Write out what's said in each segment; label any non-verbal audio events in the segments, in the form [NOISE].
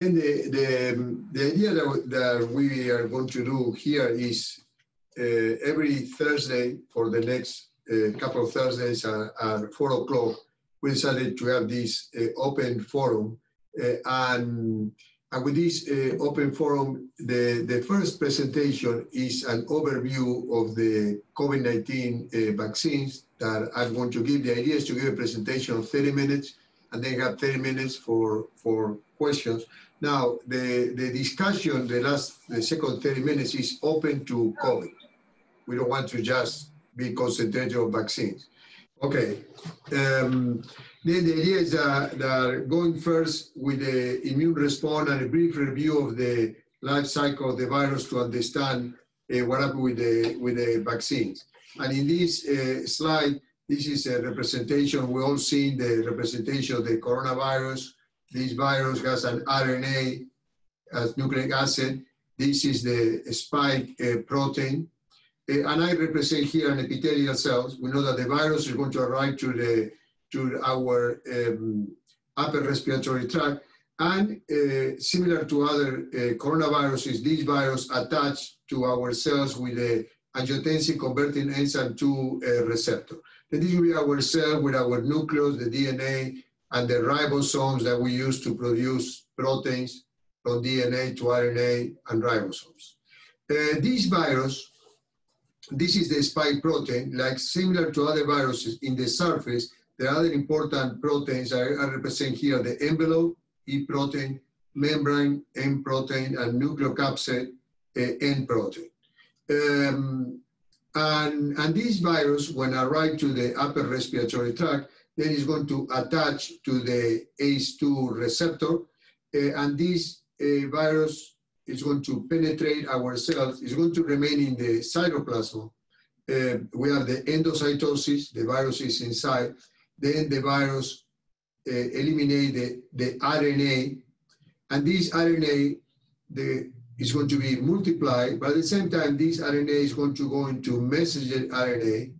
And the, the, the idea that, that we are going to do here is uh, every Thursday for the next uh, couple of Thursdays at, at, four o'clock, we decided to have this uh, open forum. Uh, and, and with this uh, open forum, the, the first presentation is an overview of the COVID-19 uh, vaccines that I'm going to give. The idea is to give a presentation of 30 minutes and then have 30 minutes for, for questions. Now, the, the discussion, the last, the second 30 minutes is open to COVID. We don't want to just be concentrated on vaccines. Okay. Um, then the idea is that, that going first with the immune response and a brief review of the life cycle of the virus to understand uh, what happened with the, with the vaccines. And in this uh, slide, this is a representation, we all seen the representation of the coronavirus. This virus has an RNA as nucleic acid. This is the spike uh, protein. Uh, and I represent here an epithelial cells. We know that the virus is going to arrive to, the, to our um, upper respiratory tract. And uh, similar to other uh, coronaviruses, this virus attached to our cells with a angiotensin converting enzyme 2 uh, receptor. Then this will be our cell with our nucleus, the DNA, and the ribosomes that we use to produce proteins from DNA to RNA and ribosomes. Uh, this virus, this is the spike protein, like similar to other viruses in the surface, the other important proteins are, I represent here, the envelope, E protein, membrane, M protein, and nucleocapsid, uh, N protein. Um, and, and this virus, when arrived to the upper respiratory tract, then is going to attach to the ACE2 receptor. Uh, and this uh, virus is going to penetrate our cells, it's going to remain in the cytoplasm. Uh, we have the endocytosis, the virus is inside. Then the virus eliminate the, the RNA. And this RNA, the is going to be multiplied, but at the same time, this RNA is going to go into messenger RNA.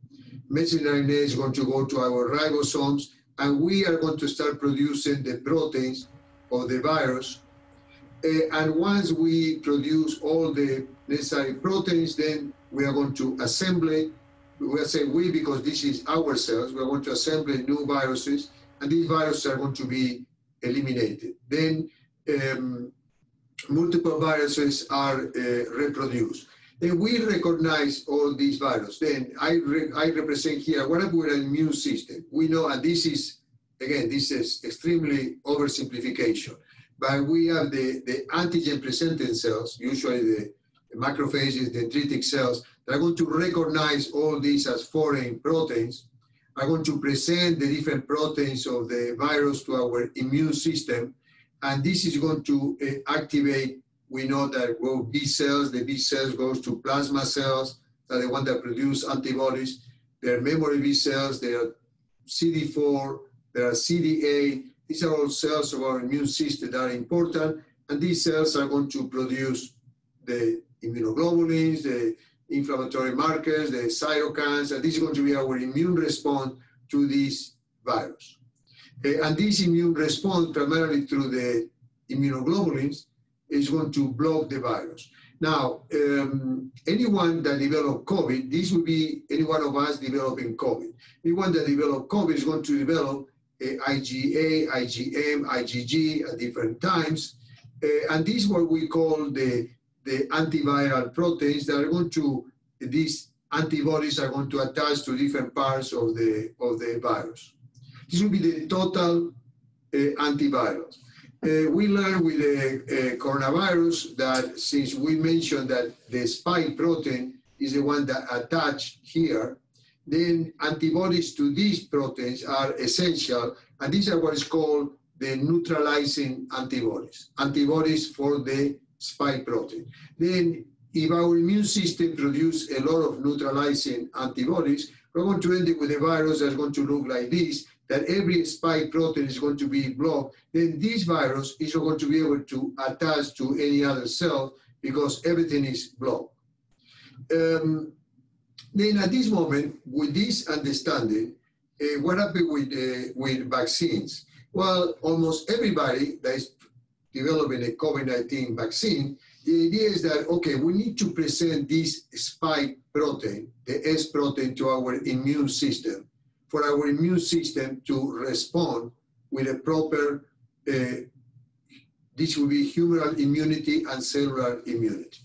Messenger RNA is going to go to our ribosomes, and we are going to start producing the proteins of the virus. Uh, and once we produce all the necessary proteins, then we are going to assemble it. We saying we because this is our cells. We are going to assemble new viruses, and these viruses are going to be eliminated. Then um, multiple viruses are uh, reproduced. And we recognize all these viruses. Then I, re I represent here what about an immune system? We know, and this is, again, this is extremely oversimplification, but we have the, the antigen presenting cells, usually the, the macrophages, dendritic cells, that are going to recognize all these as foreign proteins, are going to present the different proteins of the virus to our immune system, and this is going to uh, activate, we know that well, B cells, the B cells goes to plasma cells, that are the one that produce antibodies. There are memory B cells, there are CD4, there are CD8. These are all cells of our immune system that are important. And these cells are going to produce the immunoglobulins, the inflammatory markers, the cytokines, and this is going to be our immune response to this virus. Uh, and this immune response, primarily through the immunoglobulins, is going to block the virus. Now, um, anyone that develop COVID, this would be any one of us developing COVID. Anyone that develop COVID is going to develop uh, IgA, IgM, IgG at different times. Uh, and this is what we call the, the antiviral proteins that are going to, these antibodies are going to attach to different parts of the, of the virus. This will be the total uh, antivirals. Uh, we learned with the uh, coronavirus that since we mentioned that the spike protein is the one that attached here, then antibodies to these proteins are essential, and these are what is called the neutralizing antibodies, antibodies for the spike protein. Then if our immune system produces a lot of neutralizing antibodies, we're going to end up with a virus that's going to look like this, that every spike protein is going to be blocked, then this virus is not going to be able to attach to any other cell because everything is blocked. Um, then at this moment, with this understanding, uh, what happened with, uh, with vaccines? Well, almost everybody that is developing a COVID-19 vaccine, the idea is that, okay, we need to present this spike protein, the S protein, to our immune system for our immune system to respond with a proper, uh, this will be humoral immunity and cellular immunity.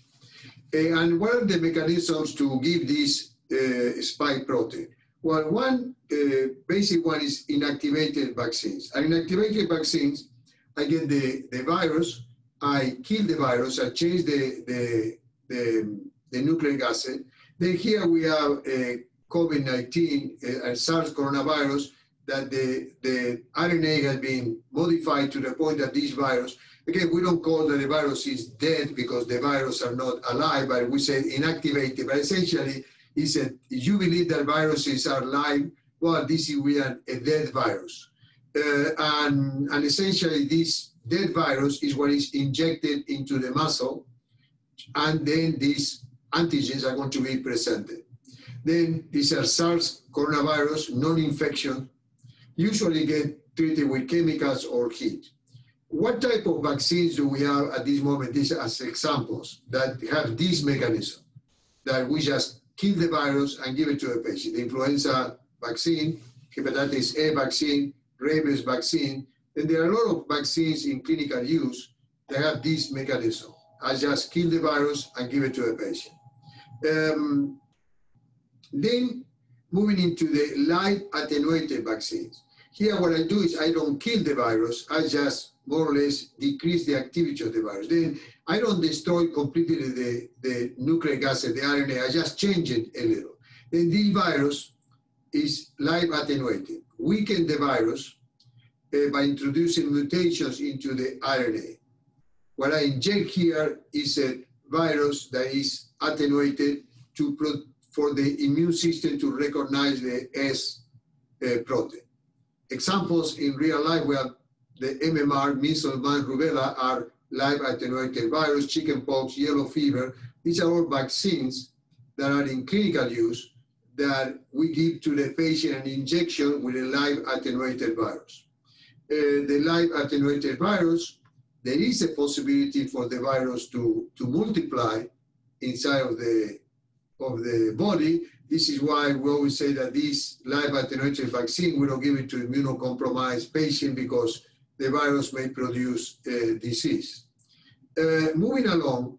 Uh, and what are the mechanisms to give this uh, spike protein? Well, one uh, basic one is inactivated vaccines. And inactivated vaccines, I get the, the virus, I kill the virus, I change the, the, the, the nucleic acid. Then here we have a COVID-19 and SARS coronavirus that the, the RNA has been modified to the point that this virus, again, we don't call that the virus is dead because the virus are not alive, but we say inactivated. But essentially, he said, you believe that viruses are alive, well, this is we are a dead virus. Uh, and, and essentially, this dead virus is what is injected into the muscle, and then these antigens are going to be presented. Then these are SARS coronavirus, non-infection, usually get treated with chemicals or heat. What type of vaccines do we have at this moment? These as examples that have this mechanism that we just kill the virus and give it to the patient. The influenza vaccine, hepatitis A vaccine, rabies vaccine, and there are a lot of vaccines in clinical use that have this mechanism. I just kill the virus and give it to a patient. Um, then moving into the live attenuated vaccines. Here what I do is I don't kill the virus, I just more or less decrease the activity of the virus. Then I don't destroy completely the, the nucleic acid, the RNA, I just change it a little. Then this virus is live attenuated. Weaken the virus uh, by introducing mutations into the RNA. What I inject here is a virus that is attenuated to, for the immune system to recognize the S uh, protein. Examples in real life where the MMR, measles, mumps, rubella are live attenuated virus, chickenpox, yellow fever. These are all vaccines that are in clinical use that we give to the patient an injection with a live attenuated virus. Uh, the live attenuated virus, there is a possibility for the virus to, to multiply inside of the of the body. This is why we always say that this live attenuated vaccine, we don't give it to immunocompromised patient because the virus may produce disease. Uh, moving along,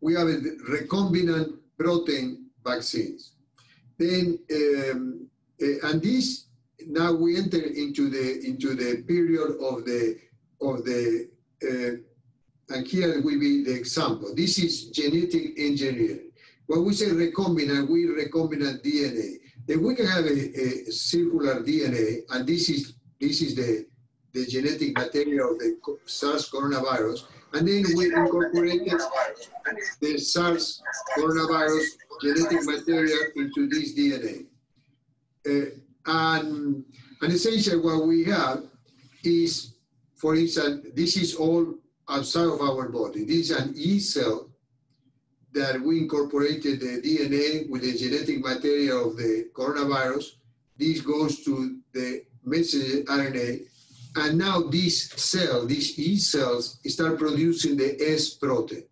we have recombinant protein vaccines. Then, um, uh, and this, now we enter into the, into the period of the, of the uh, and here will be the example. This is genetic engineering. When we say recombinant, we recombinant DNA. Then we can have a, a, circular DNA, and this is this is the the genetic material of the SARS coronavirus, and then we incorporated the SARS coronavirus genetic material into this DNA. Uh, and, and essentially what we have is, for instance, this is all outside of our body. This is an E cell that we incorporated the DNA with the genetic material of the coronavirus. This goes to the messenger RNA. And now this cell, these E cells, start producing the S protein.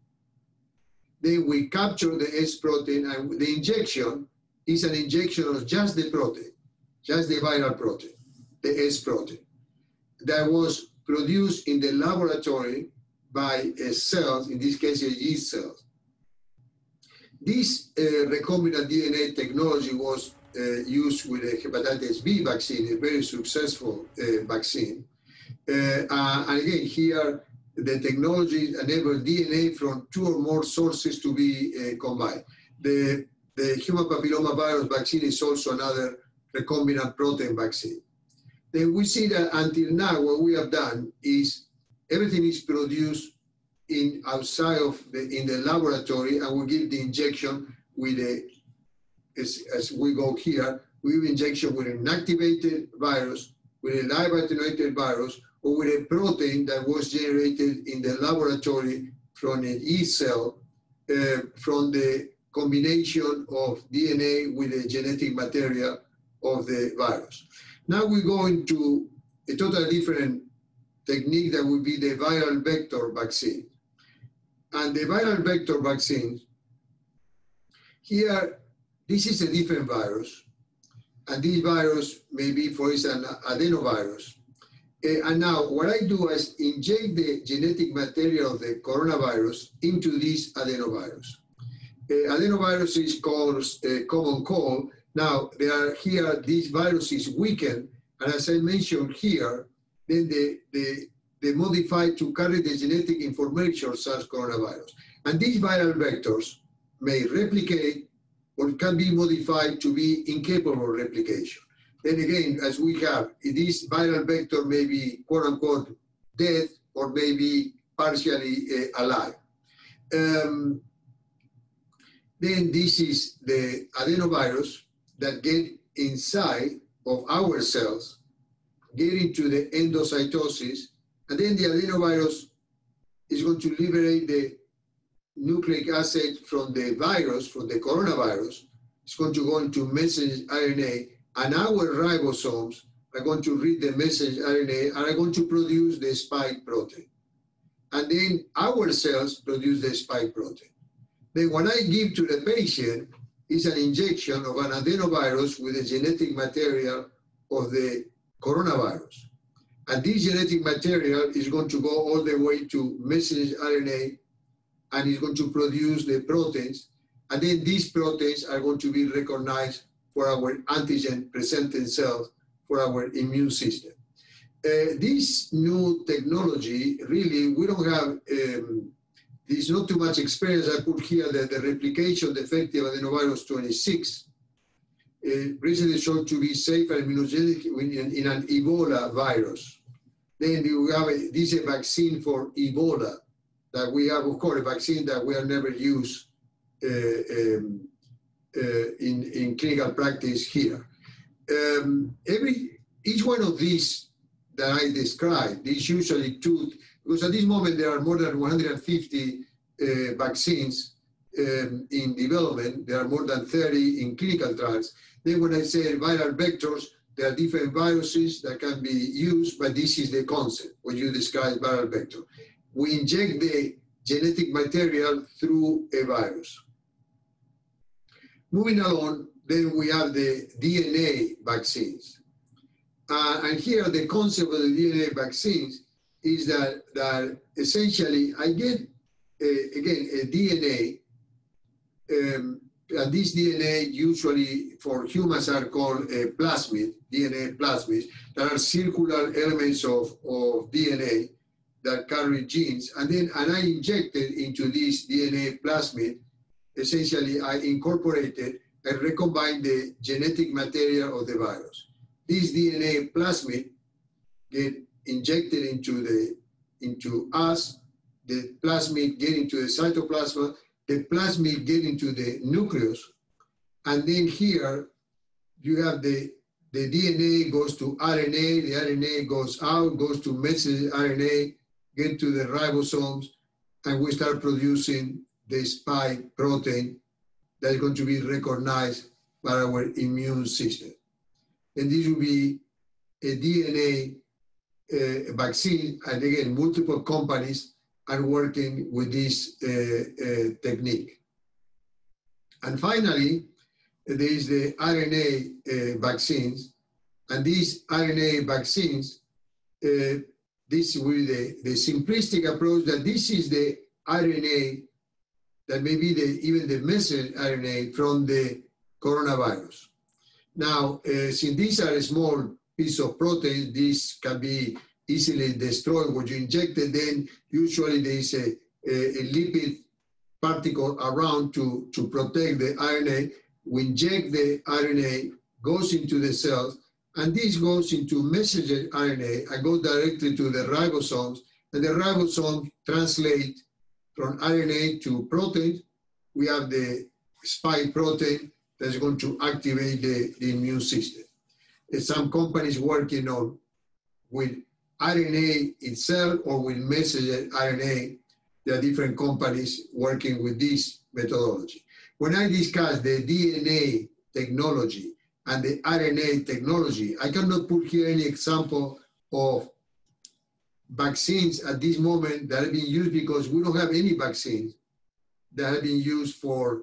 Then we capture the S protein and the injection is an injection of just the protein, just the viral protein, the S protein, that was produced in the laboratory by cells, in this case, a yeast cells. This uh, recombinant DNA technology was uh, used with a hepatitis B vaccine, a very successful uh, vaccine. and again, here, the technology enabled DNA from two or more sources to be combined. The, the human papilloma virus vaccine is also another recombinant protein vaccine. Then we see that until now, what we have done is everything is produced in outside of the in the laboratory and we give the injection with a as, as we go here, we give injection with an activated virus, with a live attenuated virus, or with a protein that was generated in the laboratory from an E cell uh, from the combination of DNA with the genetic material of the virus. Now we go into a totally different technique that would be the viral vector vaccine. And the viral vector vaccine, here, this is a different virus. And this virus may be, for instance, adenovirus. Uh, and now what I do is inject the genetic material of the coronavirus into this adenovirus. Uh, adenovirus is called uh, common cold. Now, there are here, this virus is weakened. And as I mentioned here, then they, they, they modify to carry the genetic information of SARS coronavirus. And these viral vectors may replicate or can be modified to be incapable of replication. Then again, as we have, this viral vector may be quote unquote dead or maybe partially uh, alive. Um, then this is the adenovirus that get inside of our cells, get to the endocytosis, and then the adenovirus is going to liberate the nucleic acid from the virus, from the coronavirus. It's going to go into messenger RNA, and our ribosomes are going to read the messenger RNA and are going to produce the spike protein. And then our cells produce the spike protein. Then what I give to the patient, is an injection of an adenovirus with the genetic material of the coronavirus. And this genetic material is going to go all the way to messenger RNA and is going to produce the proteins. And then these proteins are going to be recognized for our antigen presenting cells for our immune system. Uh, this new technology, really, we don't have, um, there's not too much experience. I put here that the replication defective adenovirus 26 uh, recently shown to be safe and immunogenic in, in, an Ebola virus. Then you have a, this is a vaccine for Ebola that we have, of course, a vaccine that we have never used uh, um, uh, in, in clinical practice here. Um, every each one of these that I described, is usually two, because at this moment there are more than 150 uh, vaccines um, in development. There are more than 30 in clinical trials. Then when I say viral vectors, there are different viruses that can be used, but this is the concept when you describe viral vector we inject the genetic material through a virus. Moving along, then we have the DNA vaccines. Uh, and here the concept of the DNA vaccines is that, that essentially I get, a, again, a DNA, um, and this DNA usually for humans are called a plasmid, DNA plasmids, that are circular elements of, of DNA that carry genes, and then and I injected into this DNA plasmid. Essentially, I incorporated and recombined the genetic material of the virus. This DNA plasmid get injected into the into us. The plasmid get into the cytoplasm. The plasmid get into the nucleus, and then here you have the the DNA goes to RNA. The RNA goes out, goes to messenger RNA get to the ribosomes, and we start producing the spike protein that is going to be recognized by our immune system. And this will be a DNA uh, vaccine, and again, multiple companies are working with this uh, uh, technique. And finally, there is the RNA uh, vaccines, and these RNA vaccines this will the, the simplistic approach that this is the RNA that may be the, even the messenger RNA from the coronavirus. Now, uh, since these are a small piece of protein, this can be easily destroyed when you inject it, then usually there is a, a, a lipid particle around to, to protect the RNA. We inject the RNA, goes into the cells, and this goes into messenger RNA and go directly to the ribosomes, and the ribosomes translate from RNA to protein. We have the spike protein that's going to activate the, the immune system. There's some companies working on with RNA itself or with messenger RNA. There are different companies working with this methodology. When I discuss the DNA technology and the RNA technology. I cannot put here any example of vaccines at this moment that have been used because we don't have any vaccines that have been used for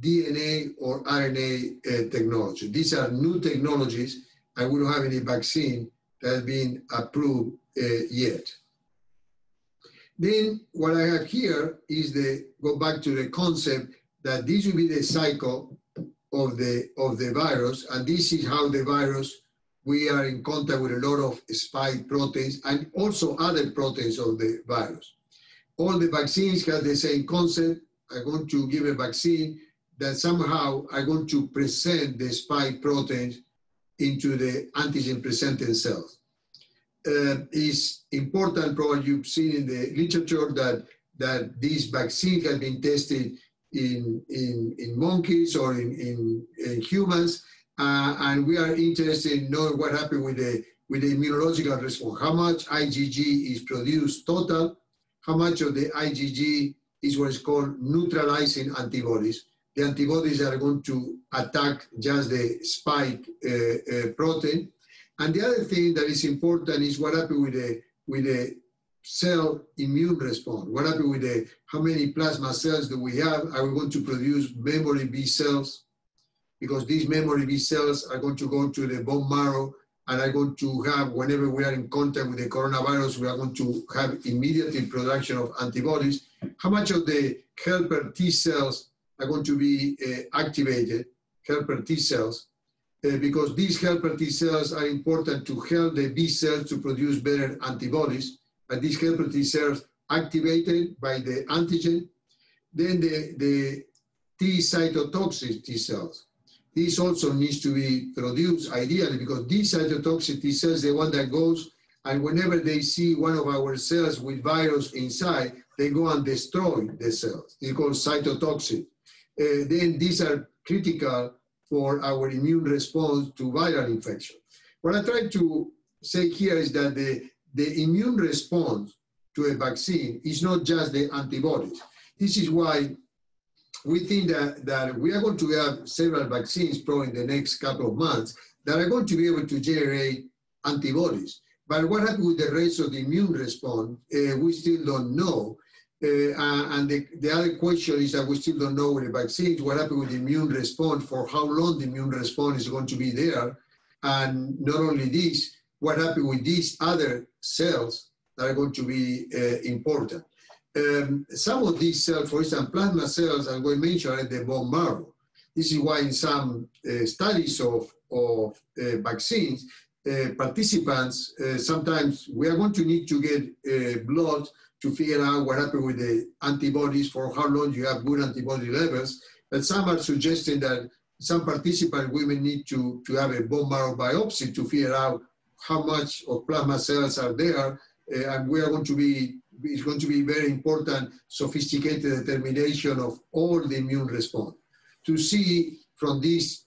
DNA or RNA uh, technology. These are new technologies, and we don't have any vaccine has been approved uh, yet. Then what I have here is the, go back to the concept that this will be the cycle of the, of the virus, and this is how the virus, we are in contact with a lot of spike proteins and also other proteins of the virus. All the vaccines have the same concept. I'm going to give a vaccine that somehow are going to present the spike proteins into the antigen presenting cells. Uh, is important, probably you've seen in the literature that, that these vaccines have been tested in, in, in monkeys or in, in, in humans, uh, and we are interested in knowing what happened with the, with the immunological response. How much IgG is produced total, how much of the IgG is what is called neutralizing antibodies, the antibodies are going to attack just the spike uh, uh, protein. And the other thing that is important is what happened with the, with the cell immune response. What happened with the, how many plasma cells do we have? Are we going to produce memory B cells? Because these memory B cells are going to go to the bone marrow and are going to have, whenever we are in contact with the coronavirus, we are going to have immediate production of antibodies. How much of the helper T cells are going to be uh, activated, helper T cells, uh, because these helper T cells are important to help the B cells to produce better antibodies. And these helper T cells activated by the antigen, then the, the T cytotoxic T cells. This also needs to be produced ideally because these cytotoxic T cells, the one that goes and whenever they see one of our cells with virus inside, they go and destroy the cells. It's called cytotoxic. Uh, then these are critical for our immune response to viral infection. What I try to say here is that the, the immune response to a vaccine is not just the antibodies. This is why we think that, that we are going to have several vaccines probably in the next couple of months that are going to be able to generate antibodies. But what happens with the rest of the immune response, uh, we still don't know. Uh, and the, the other question is that we still don't know with the vaccines what happened with the immune response, for how long the immune response is going to be there. And not only this, what happened with these other cells that are going to be uh, important. Um, some of these cells, for instance, plasma cells, I'm going to mention are the bone marrow. This is why in some uh, studies of, of uh, vaccines, uh, participants, uh, sometimes we are going to need to get blood to figure out what happened with the antibodies for how long you have good antibody levels. But some are suggesting that some participant women need to, to have a bone marrow biopsy to figure out how much of plasma cells are there. Uh, and we are going to be, it's going to be very important, sophisticated determination of all the immune response to see from these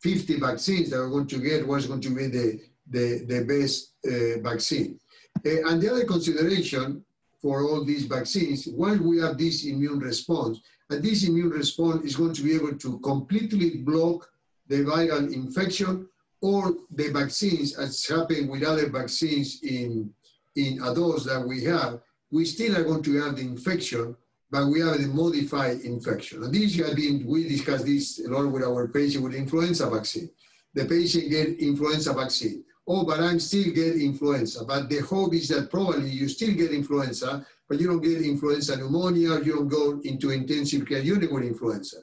50 vaccines that we're going to get what's going to be the, the, the best uh, vaccine. Uh, and the other consideration for all these vaccines when we have this immune response. And this immune response is going to be able to completely block the viral infection or the vaccines, as happened with other vaccines in, in adults that we have, we still are going to have the infection, but we have the modified infection. And this has been, we discussed this a lot with our patient with influenza vaccine. The patient get influenza vaccine oh, but I'm still get influenza. But the hope is that probably you still get influenza, but you don't get influenza pneumonia, you don't go into intensive care unit with influenza.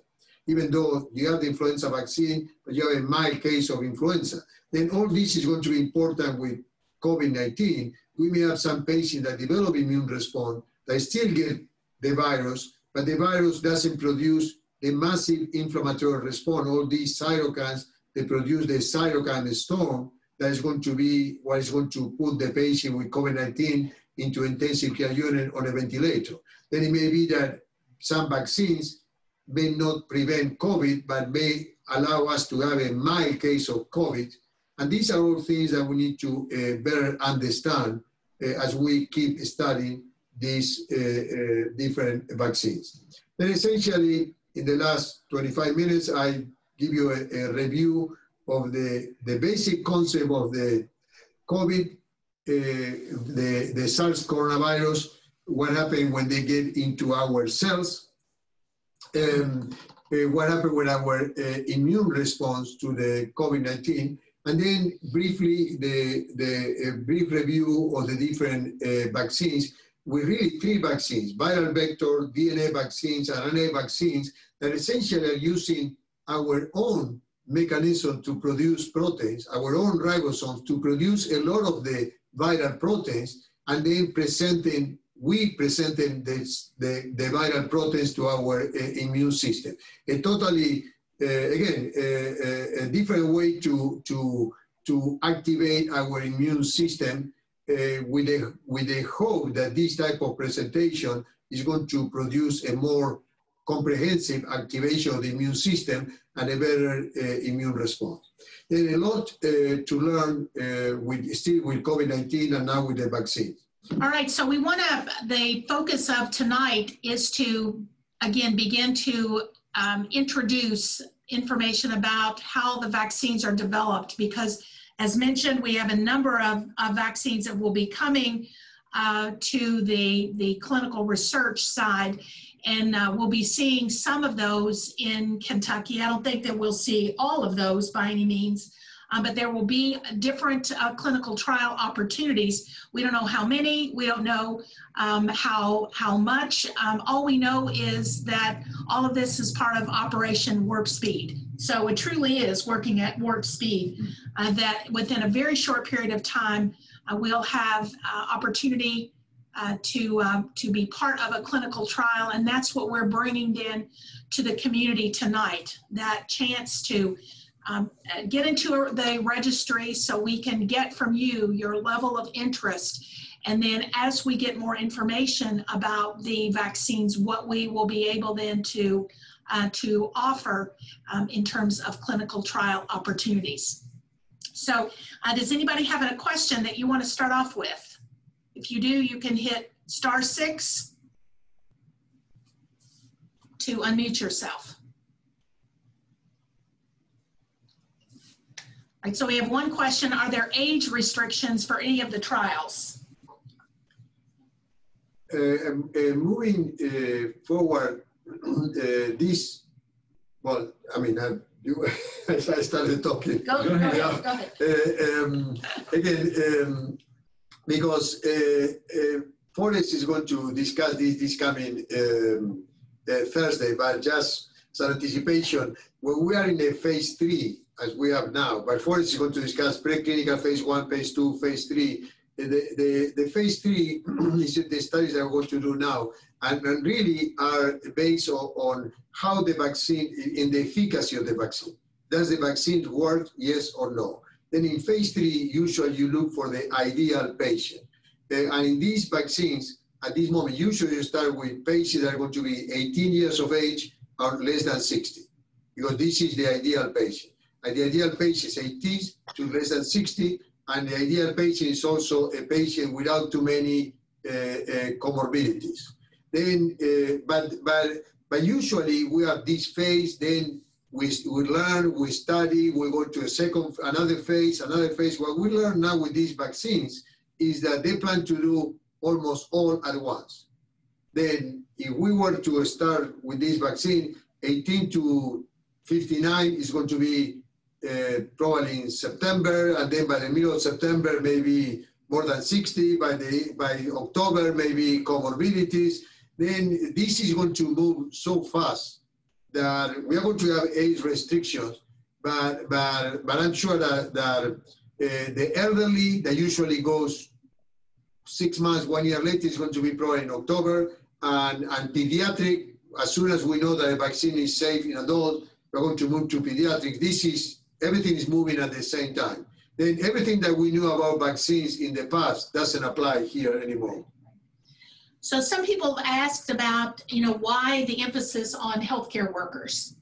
Even though you have the influenza vaccine, but you have a mild case of influenza. Then all this is going to be important with COVID-19. We may have some patients that develop immune response they still get the virus, but the virus doesn't produce a massive inflammatory response. All these cytokines, they produce the cytokine storm, that is going to be what is going to put the patient with COVID-19 into intensive care unit on a ventilator. Then it may be that some vaccines may not prevent COVID, but may allow us to have a mild case of COVID. And these are all things that we need to uh, better understand uh, as we keep studying these uh, uh different vaccines. Then essentially, in the last 25 minutes, I give you a, a review of the, the basic concept of the COVID the, the SARS coronavirus, what happened when they get into our cells, um, uh, what happened with our uh, immune response to the COVID-19, and then briefly the, the uh, brief review of the different uh, vaccines. With really three vaccines, viral vector, DNA vaccines, RNA vaccines, that essentially are using our own mechanism to produce proteins, our own ribosomes to produce a lot of the viral proteins, and then presenting, we presenting this, the, the viral proteins to our uh, immune system. A totally, uh, again, uh, a different way to, to, to activate our immune system uh, with, the, with the hope that this type of presentation is going to produce a more comprehensive activation of the immune system and a better uh, immune response. There's a lot uh, to learn uh, with still with COVID-19 and now with the vaccine. All right, so we want to, the focus of tonight is to, again, begin to um, introduce information about how the vaccines are developed because as mentioned, we have a number of, of vaccines that will be coming uh, to the, the clinical research side and uh, we'll be seeing some of those in Kentucky. I don't think that we'll see all of those by any means, uh, but there will be different uh, clinical trial opportunities. We don't know how many, we don't know um, how, how much. Um, all we know is that all of this is part of Operation Warp Speed. So it truly is working at warp speed uh, that within a very short period of time, uh, we'll have opportunity uh, to, um, to be part of a clinical trial. And that's what we're bringing in to the community tonight, that chance to um, get into the registry so we can get from you your level of interest. And then as we get more information about the vaccines, what we will be able then to, uh, to offer um, in terms of clinical trial opportunities. So uh, does anybody have a question that you want to start off with? If you do, you can hit star six to unmute yourself. All right, so we have one question. Are there age restrictions for any of the trials? Uh, um, uh, moving uh, forward, uh, this, well, I mean, I, you, [LAUGHS] I started talking. Go, go ahead. Go ahead. Uh, um, again, um, because uh, uh, Forest is going to discuss this this coming um, uh, Thursday, but just as an anticipation, when we are in a phase three, as we have now, but Forest is going to discuss preclinical phase one, phase two, phase three. The, the, the phase three [CLEARS THROAT] is the studies that we're going to do now, and, and really are based on, on how the vaccine, in the efficacy of the vaccine. Does the vaccine work, yes or no? Then in phase three, usually you look for the ideal patient. And in these vaccines, at this moment, usually you start with patients that are going to be 18 years of age or less than 60, because this is the ideal patient. And the ideal patient is 18 to less than 60, and the ideal patient is also a patient without too many uh, uh, comorbidities. Then, uh, but, but, but usually we have this phase, then we, we learn, we study, we go to a second, another phase, another phase. What we learn now with these vaccines is that they plan to do almost all at once. Then if we were to start with this vaccine, 18 to 59 is going to be uh, probably in September, and then by the middle of September, maybe more than 60. By the by October, maybe comorbidities. Then this is going to move so fast that we are going to have age restrictions, but but but I'm sure that that uh, the elderly that usually goes six months, one year later is going to be probably in October, and and pediatric as soon as we know that the vaccine is safe in adults, we're going to move to pediatric. This is everything is moving at the same time. Then everything that we knew about vaccines in the past doesn't apply here anymore. So some people have asked about, you know, why the emphasis on healthcare workers?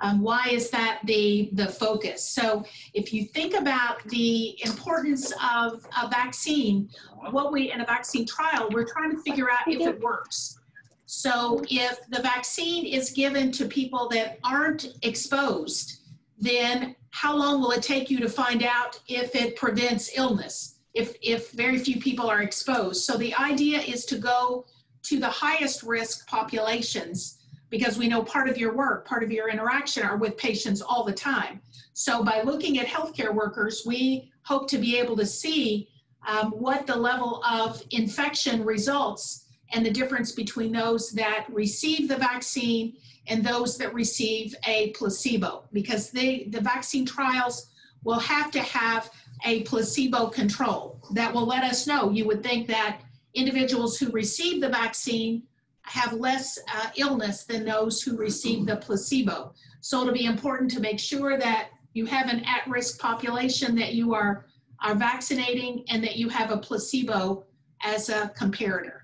Um, why is that the, the focus? So if you think about the importance of a vaccine, what we, in a vaccine trial, we're trying to figure out if it works. So if the vaccine is given to people that aren't exposed, then how long will it take you to find out if it prevents illness? If, if very few people are exposed. So the idea is to go to the highest risk populations because we know part of your work, part of your interaction are with patients all the time. So by looking at healthcare workers, we hope to be able to see um, what the level of infection results and the difference between those that receive the vaccine and those that receive a placebo because they, the vaccine trials will have to have a placebo control that will let us know. You would think that individuals who receive the vaccine have less uh, illness than those who receive the placebo. So it'll be important to make sure that you have an at-risk population that you are, are vaccinating and that you have a placebo as a comparator.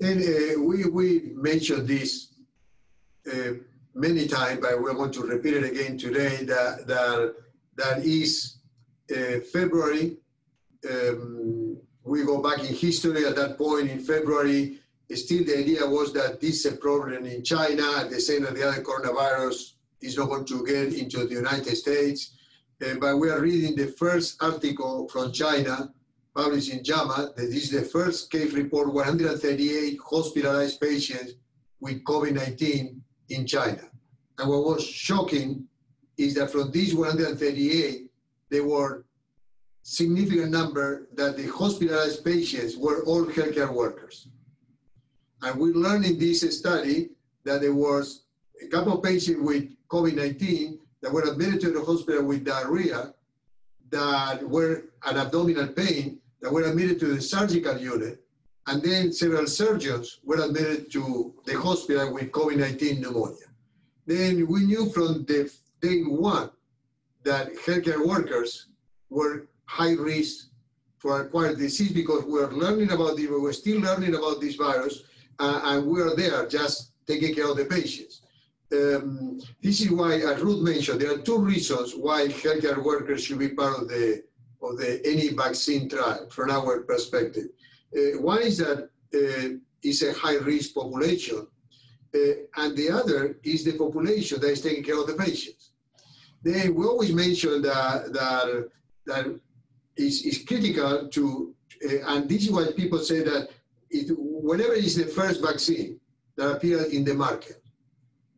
And uh, we, we mentioned this uh, many times, but we're going to repeat it again today, that, that, that is February. Um, we go back in history at that point in February, still the idea was that this is a problem in China, the same as the other coronavirus is not going to get into the United States. Uh, but we are reading the first article from China published in JAMA that this is the first case report 138 hospitalized patients with COVID 19 in China. And what was shocking is that from these 138, there were significant number that the hospitalized patients were all healthcare workers. And we learned in this study that there was a couple of patients with COVID-19 that were admitted to the hospital with diarrhea, that were an abdominal pain, that were admitted to the surgical unit, and then several surgeons were admitted to the hospital with COVID-19 pneumonia. Then we knew from the day one that healthcare workers were high risk for acquired disease because we're learning about we're still learning about this virus, uh, and we are there just taking care of the patients. Um, this is why, as Ruth mentioned, there are two reasons why healthcare workers should be part of the of the any vaccine trial from our perspective. Uh, one is that uh, it's a high risk population, uh, and the other is the population that is taking care of the patients. We always mention that that that is, is critical to, uh, and this is why people say that it, whenever is the first vaccine that appears in the market,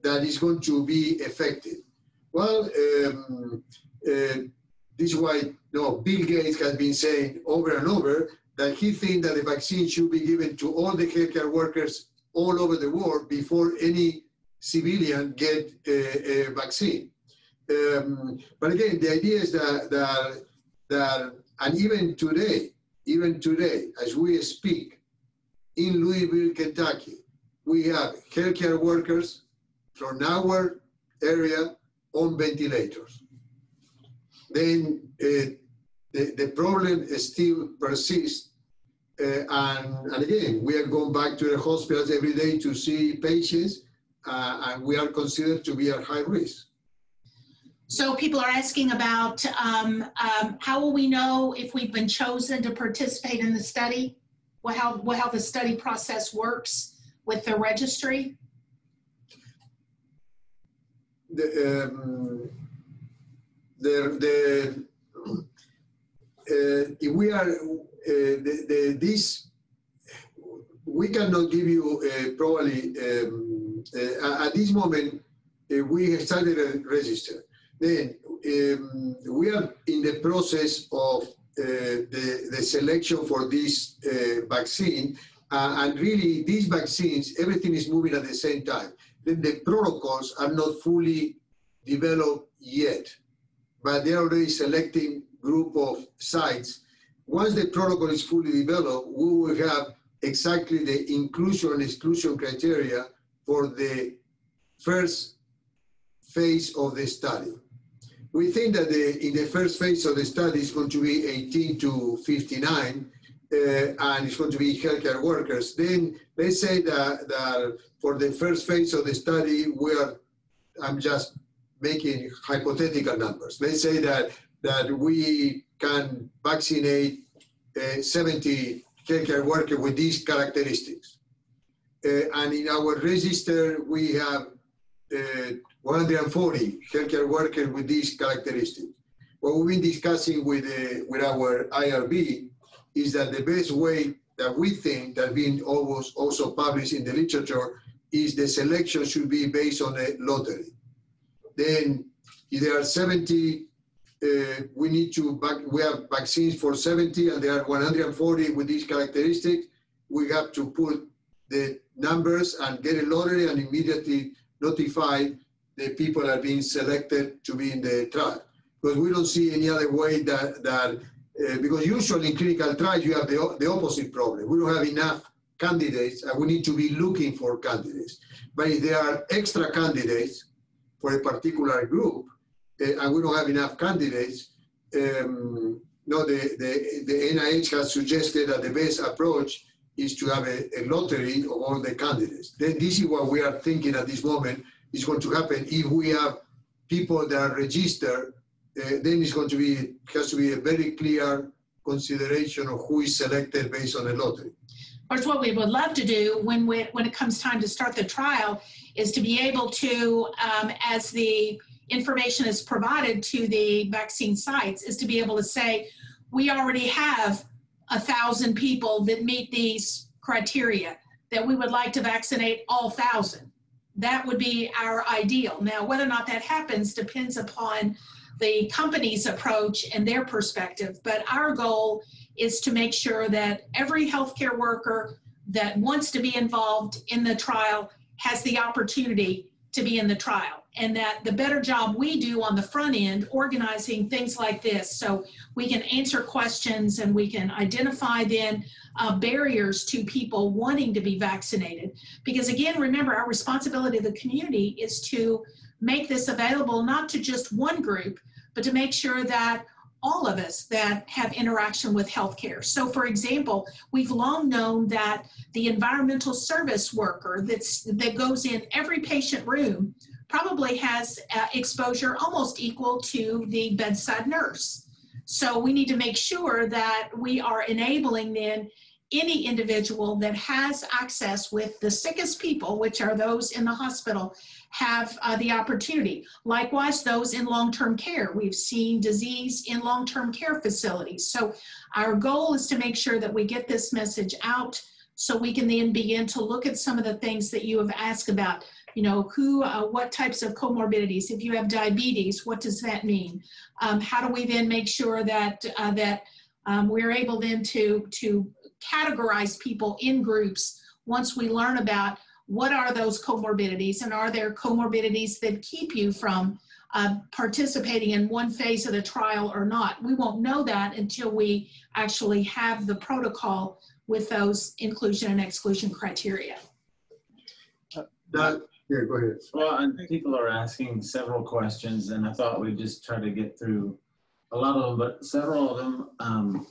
that is going to be effective. Well, um, uh, this is why you know, Bill Gates has been saying over and over that he thinks that the vaccine should be given to all the healthcare workers all over the world before any civilian get a vaccine. Um, but again, the idea is that, that, that, and even today, even today, as we speak, in Louisville, Kentucky, we have healthcare workers from our area on ventilators. Then uh, the, the problem still persists. Uh, and, and again, we are going back to the hospitals every day to see patients, uh, and we are considered to be at high risk. So people are asking about um, um, how will we know if we've been chosen to participate in the study? Well, how, well, how the study process works with the registry? The, um, the, the uh, we are, uh, the, the, this, we cannot give you uh, probably, um, at this moment, we started a register. Then um, we are in the process of uh, the, the selection for this uh, vaccine. Uh, and really, these vaccines, everything is moving at the same time. Then the protocols are not fully developed yet, but they're already selecting group of sites. Once the protocol is fully developed, we will have exactly the inclusion and exclusion criteria for the first phase of the study. We think that the, in the first phase of the study is going to be 18 to 59, uh, and it's going to be healthcare workers. Then let's say that, that for the first phase of the study, we are, I'm just making hypothetical numbers. Let's say that that we can vaccinate uh, 70 healthcare workers with these characteristics. Uh, and in our register, we have uh, 140 healthcare workers with these characteristics. what we've been discussing with, uh, with our IRB is that the best way that we think that being almost also published in the literature is the selection should be based on a lottery. Then if there are 70, uh, we need to, back, we have vaccines for 70 and there are 140 with these characteristics. We have to put the numbers and get a lottery and immediately notify the people are being selected to be in the trial. Because we don't see any other way that, that uh, because usually in clinical trials you have the, the opposite problem. We don't have enough candidates and we need to be looking for candidates. But if there are extra candidates for a particular group uh, and we don't have enough candidates, um, no, the, the, the NIH has suggested that the best approach is to have a, a, lottery of all the candidates. Then this is what we are thinking at this moment is going to happen if we have people that are registered. Uh, then it's going to be has to be a very clear consideration of who is selected based on the lottery. Of course, what we would love to do when we, when it comes time to start the trial is to be able to, um, as the information is provided to the vaccine sites, is to be able to say, we already have a thousand people that meet these criteria that we would like to vaccinate all thousand. That would be our ideal. Now, whether or not that happens depends upon the company's approach and their perspective. But our goal is to make sure that every healthcare worker that wants to be involved in the trial has the opportunity to be in the trial and that the better job we do on the front end organizing things like this so we can answer questions and we can identify then uh, barriers to people wanting to be vaccinated because again remember our responsibility to the community is to make this available not to just one group but to make sure that all of us that have interaction with healthcare. So, for example, we've long known that the environmental service worker that's that goes in every patient room probably has uh, exposure almost equal to the bedside nurse. So we need to make sure that we are enabling then any individual that has access with the sickest people, which are those in the hospital, have uh, the opportunity. Likewise, those in long-term care. We've seen disease in long-term care facilities. So our goal is to make sure that we get this message out so we can then begin to look at some of the things that you have asked about you know, who, uh, what types of comorbidities. If you have diabetes, what does that mean? Um, how do we then make sure that uh, that um, we're able then to to categorize people in groups once we learn about what are those comorbidities and are there comorbidities that keep you from uh, participating in one phase of the trial or not. We won't know that until we actually have the protocol with those inclusion and exclusion criteria. That, yeah, go ahead. Well, and people are asking several questions, and I thought we'd just try to get through a lot of them, but several of them, um,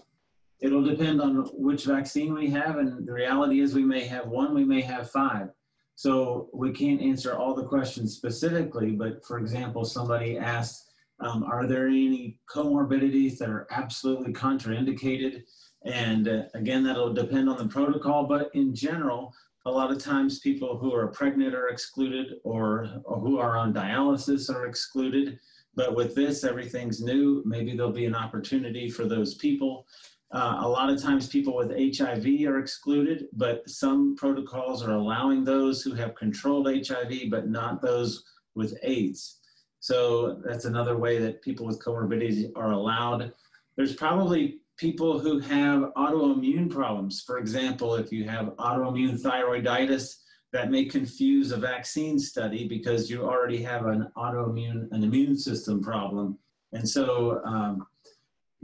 it'll depend on which vaccine we have, and the reality is we may have one, we may have five. So we can't answer all the questions specifically, but for example, somebody asked, um, are there any comorbidities that are absolutely contraindicated? And uh, again, that'll depend on the protocol, but in general, a lot of times people who are pregnant are excluded or, or who are on dialysis are excluded. But with this, everything's new. Maybe there'll be an opportunity for those people. Uh, a lot of times people with HIV are excluded, but some protocols are allowing those who have controlled HIV, but not those with AIDS. So that's another way that people with comorbidities are allowed. There's probably people who have autoimmune problems. For example, if you have autoimmune thyroiditis, that may confuse a vaccine study because you already have an autoimmune, an immune system problem. And so um,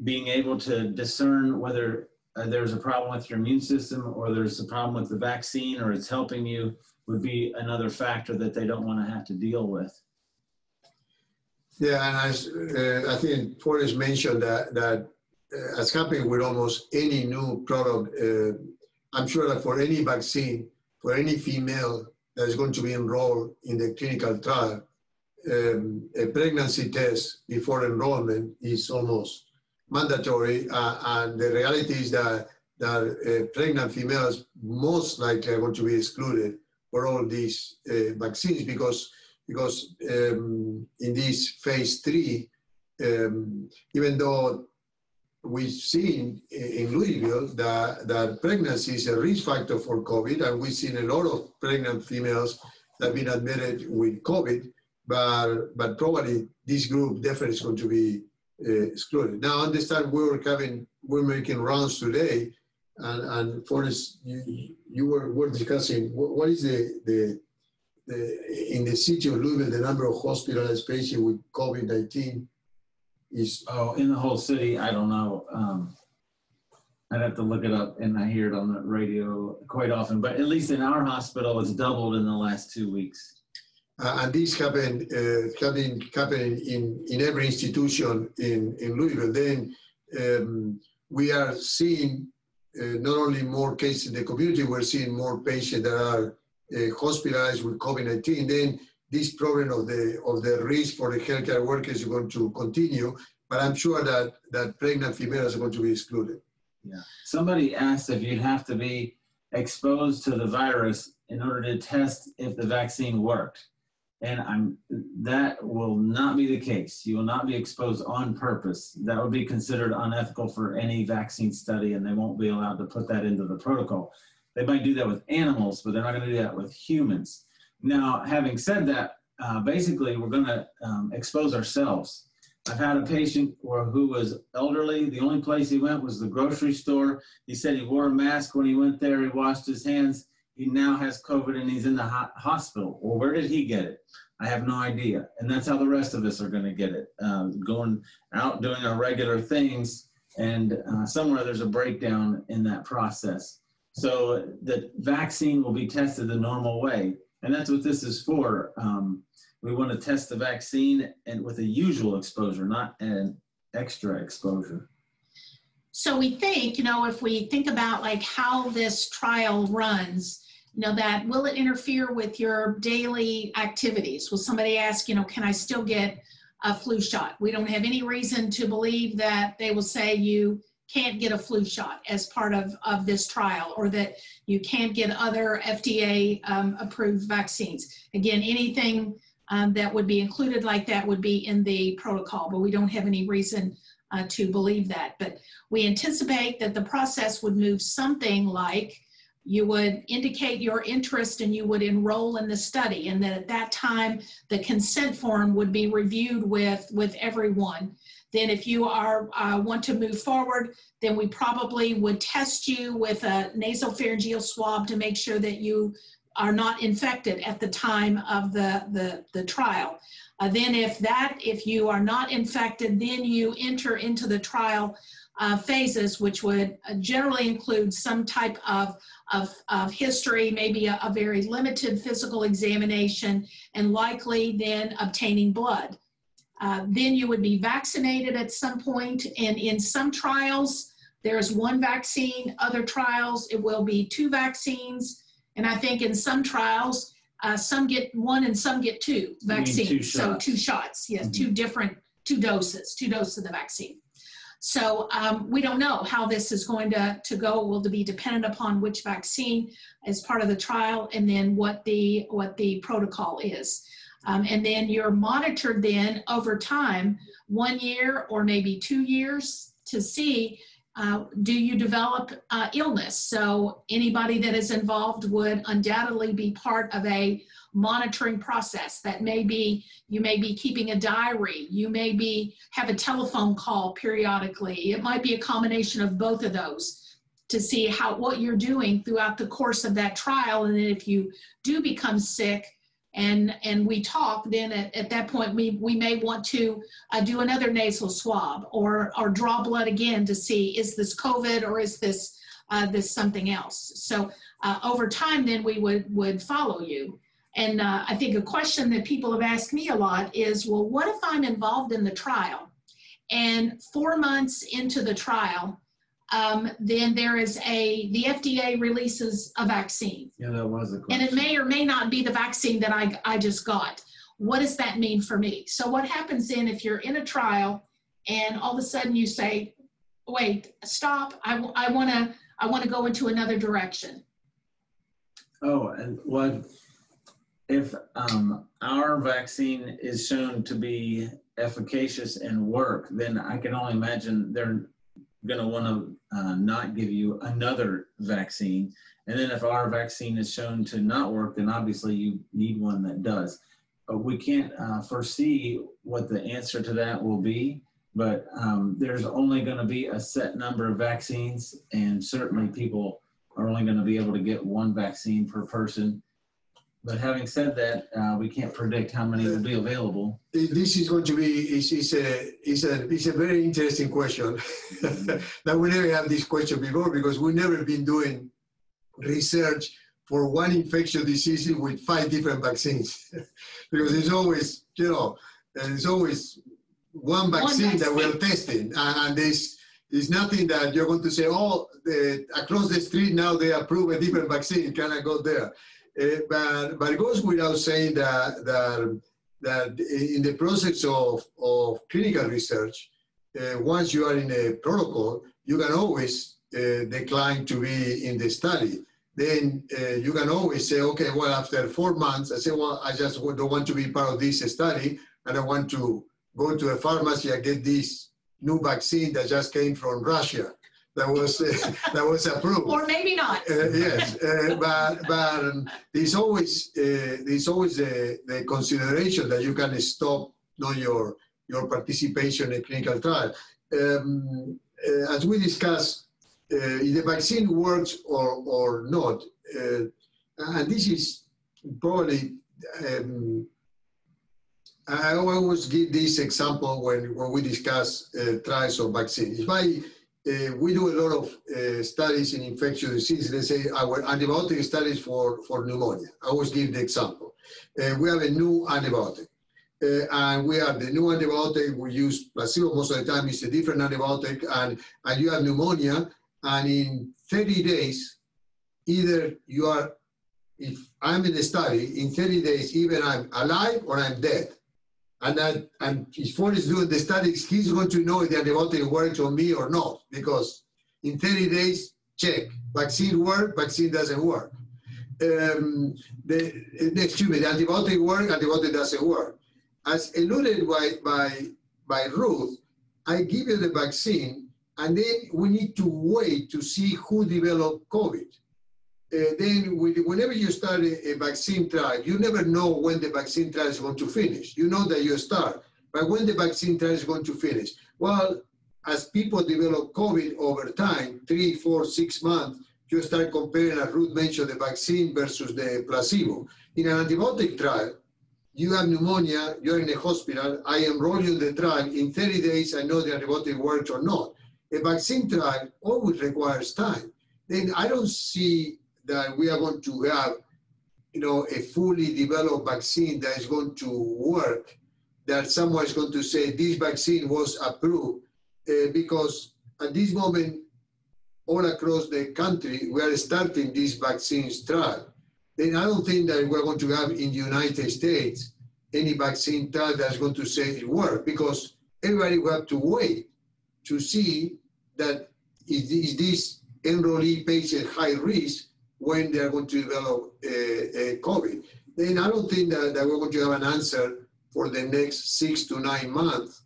being able to discern whether uh, there's a problem with your immune system or there's a problem with the vaccine or it's helping you would be another factor that they don't want to have to deal with. Yeah, and as uh, I think Forest mentioned that, that uh, as happening with almost any new product, uh, I'm sure that for any vaccine, for any female that is going to be enrolled in the clinical trial, um, a pregnancy test before enrollment is almost mandatory. Uh, and the reality is that, that uh, pregnant females most likely are going to be excluded for all these uh, vaccines because, because um, in this phase three, um, even though we've seen in Louisville that, that pregnancy is a risk factor for COVID, and we've seen a lot of pregnant females that have been admitted with COVID, but, but probably this group definitely is going to be excluded. Now, understand we're having, we're making rounds today, and, and Forest, you, you were, were discussing what, what is the, the, the, in the city of Louisville, the number of hospitalized patients with COVID-19 is Oh, in the whole city, I don't know. Um, I'd have to look it up and I hear it on the radio quite often, but at least in our hospital, it's doubled in the last two weeks. Uh, and this happen, uh, in, in every institution in, in Louisville. Then um, we are seeing uh, not only more cases in the community, we're seeing more patients that are uh, hospitalized with COVID-19. Then this problem of the of the risk for the healthcare workers is going to continue. But I'm sure that that pregnant females are going to be excluded. Yeah. Somebody asked if you'd have to be exposed to the virus in order to test if the vaccine worked. And I'm that will not be the case. You will not be exposed on purpose. That would be considered unethical for any vaccine study, and they won't be allowed to put that into the protocol. They might do that with animals, but they're not going to do that with humans. Now, having said that, uh, basically, we're going to um, expose ourselves. I've had a patient who was elderly. The only place he went was the grocery store. He said he wore a mask when he went there. He washed his hands. He now has COVID and he's in the ho- hospital. Well, where did he get it? I have no idea. And that's how the rest of us are going to get it. Um, going out doing our regular things, and uh, somewhere there's a breakdown in that process. So the vaccine will be tested the normal way. And that's what this is for. Um, we want to test the vaccine and with a usual exposure, not an extra exposure. So we think, you know, if we think about like how this trial runs, you know, that will it interfere with your daily activities? Will somebody ask, you know, can I still get a flu shot? We don't have any reason to believe that they will say you can't get a flu shot as part of, of this trial or that you can't get other FDA um, approved vaccines. Again, anything um, that would be included like that would be in the protocol, but we don't have any reason uh, to believe that. But we anticipate that the process would move something like you would indicate your interest and you would enroll in the study and that at that time the consent form would be reviewed with with everyone then if you are uh, want to move forward, then we probably would test you with a nasopharyngeal swab to make sure that you are not infected at the time of the, the, the trial. Uh, then if that, if you are not infected, then you enter into the trial uh, phases, which would uh, generally include some type of, of, of history, maybe a, a very limited physical examination, and likely then obtaining blood. Uh, then you would be vaccinated at some point, and in some trials, there's one vaccine. Other trials, it will be two vaccines. And I think in some trials, uh, some get one and some get two vaccines. two so two shots, yes, Mhm. two different, two doses, two doses of the vaccine. So um, we don't know how this is going to, to go. Will be dependent upon which vaccine is part of the trial and then what the what the protocol is. Um, and then you're monitored then over time, one year or maybe two years to see uh, do you develop uh, illness? So anybody that is involved would undoubtedly be part of a monitoring process that may be you may be keeping a diary. You may be have a telephone call periodically. It might be a combination of both of those to see how what you're doing throughout the course of that trial. And then if you do become sick and and we talk then at, at that point we we may want to uh, do another nasal swab or or draw blood again to see is this covid or is this uh, this something else? So uh, over time then we would would follow you. And uh, i think a question that people have asked me a lot is well what if i'm involved in the trial? And four months into the trial um, then there is a the fda releases a vaccine Yeah, that was a and it may or may not be the vaccine that I, I just got. What does that mean for me? So what happens then if you're in a trial and all of a sudden you say, wait, stop, I, I wanna, I wanna go into another direction. Oh, and what if um, our vaccine is shown to be efficacious and work, then I can only imagine they're going to want to uh, not give you another vaccine. And then if our vaccine is shown to not work, then obviously you need one that does. But we can't uh, foresee what the answer to that will be. But um, there's only going to be a set number of vaccines, and certainly people are only going to be able to get one vaccine per person. But having said that, uh, we can't predict how many will be available. This is going to be is, is a is a is a very interesting question. [LAUGHS] that we never had this question before because we've never been doing research for one infectious disease with five different vaccines [LAUGHS] because it's always you know there's always one vaccine, one vaccine. that we're testing and there's there's nothing that you're going to say oh the, across the street now they approve a different vaccine can i go there but but it goes without saying that that that in the process of, of clinical research uh, once you are in a protocol you can always uh, decline to be in the study. Then uh, you can always say, okay, well, after four months, I say, well, I just don't want to be part of this study, and I want to go to a pharmacy and get this new vaccine that just came from Russia that was uh, [LAUGHS] that was approved. Or maybe not. Uh, yes, uh, but but um, there's always uh, there's always the, the consideration that you can stop you know, your your participation in clinical trial. Um, uh, as we discussed uh, if the vaccine works or, or not. Uh, and this is probably, um, I always give this example when, when we discuss uh, trials of vaccines. If I, uh, we do a lot of uh, studies in infectious disease, let's say our antibiotic studies for, for pneumonia. I always give the example. Uh, we have a new antibiotic. and we have the new antibiotic, we use placebo most of the time, it's a different antibiotic, and, and you have pneumonia, and in 30 days, either you are, if I'm in the study, in 30 days, either I'm alive or I'm dead. And that, and if Ford is doing the studies, he's going to know if the antibiotic works on me or not, because in 30 days, check, vaccine work, vaccine doesn't work. Um, the, excuse me, the antibiotic work, antibiotic doesn't work. As alluded by, by, by Ruth, I give you the vaccine and then we need to wait to see who developed COVID. Uh, then whenever you start a, a, vaccine trial, you never know when the vaccine trial is going to finish. You know that you start, but when the vaccine trial is going to finish? Well, as people develop COVID over time, three, four, six months, you start comparing, as Ruth mentioned, the vaccine versus the placebo. In an antibiotic trial, you have pneumonia, you're in a hospital, I enroll you in the trial, in 30 days I know the antibiotic works or not a vaccine trial always requires time. Then I don't see that we are going to have, you know, a fully developed vaccine that is going to work, that someone is going to say this vaccine was approved, uh, because at this moment, all across the country, we are starting this vaccines trial. Then I don't think that we're going to have in the United States any vaccine trial that's going to say it worked, because everybody will have to wait to see that is this enrollee patient high risk when they're going to develop a, a COVID? Then I don't think that, that we're going to have an answer for the next six to nine months.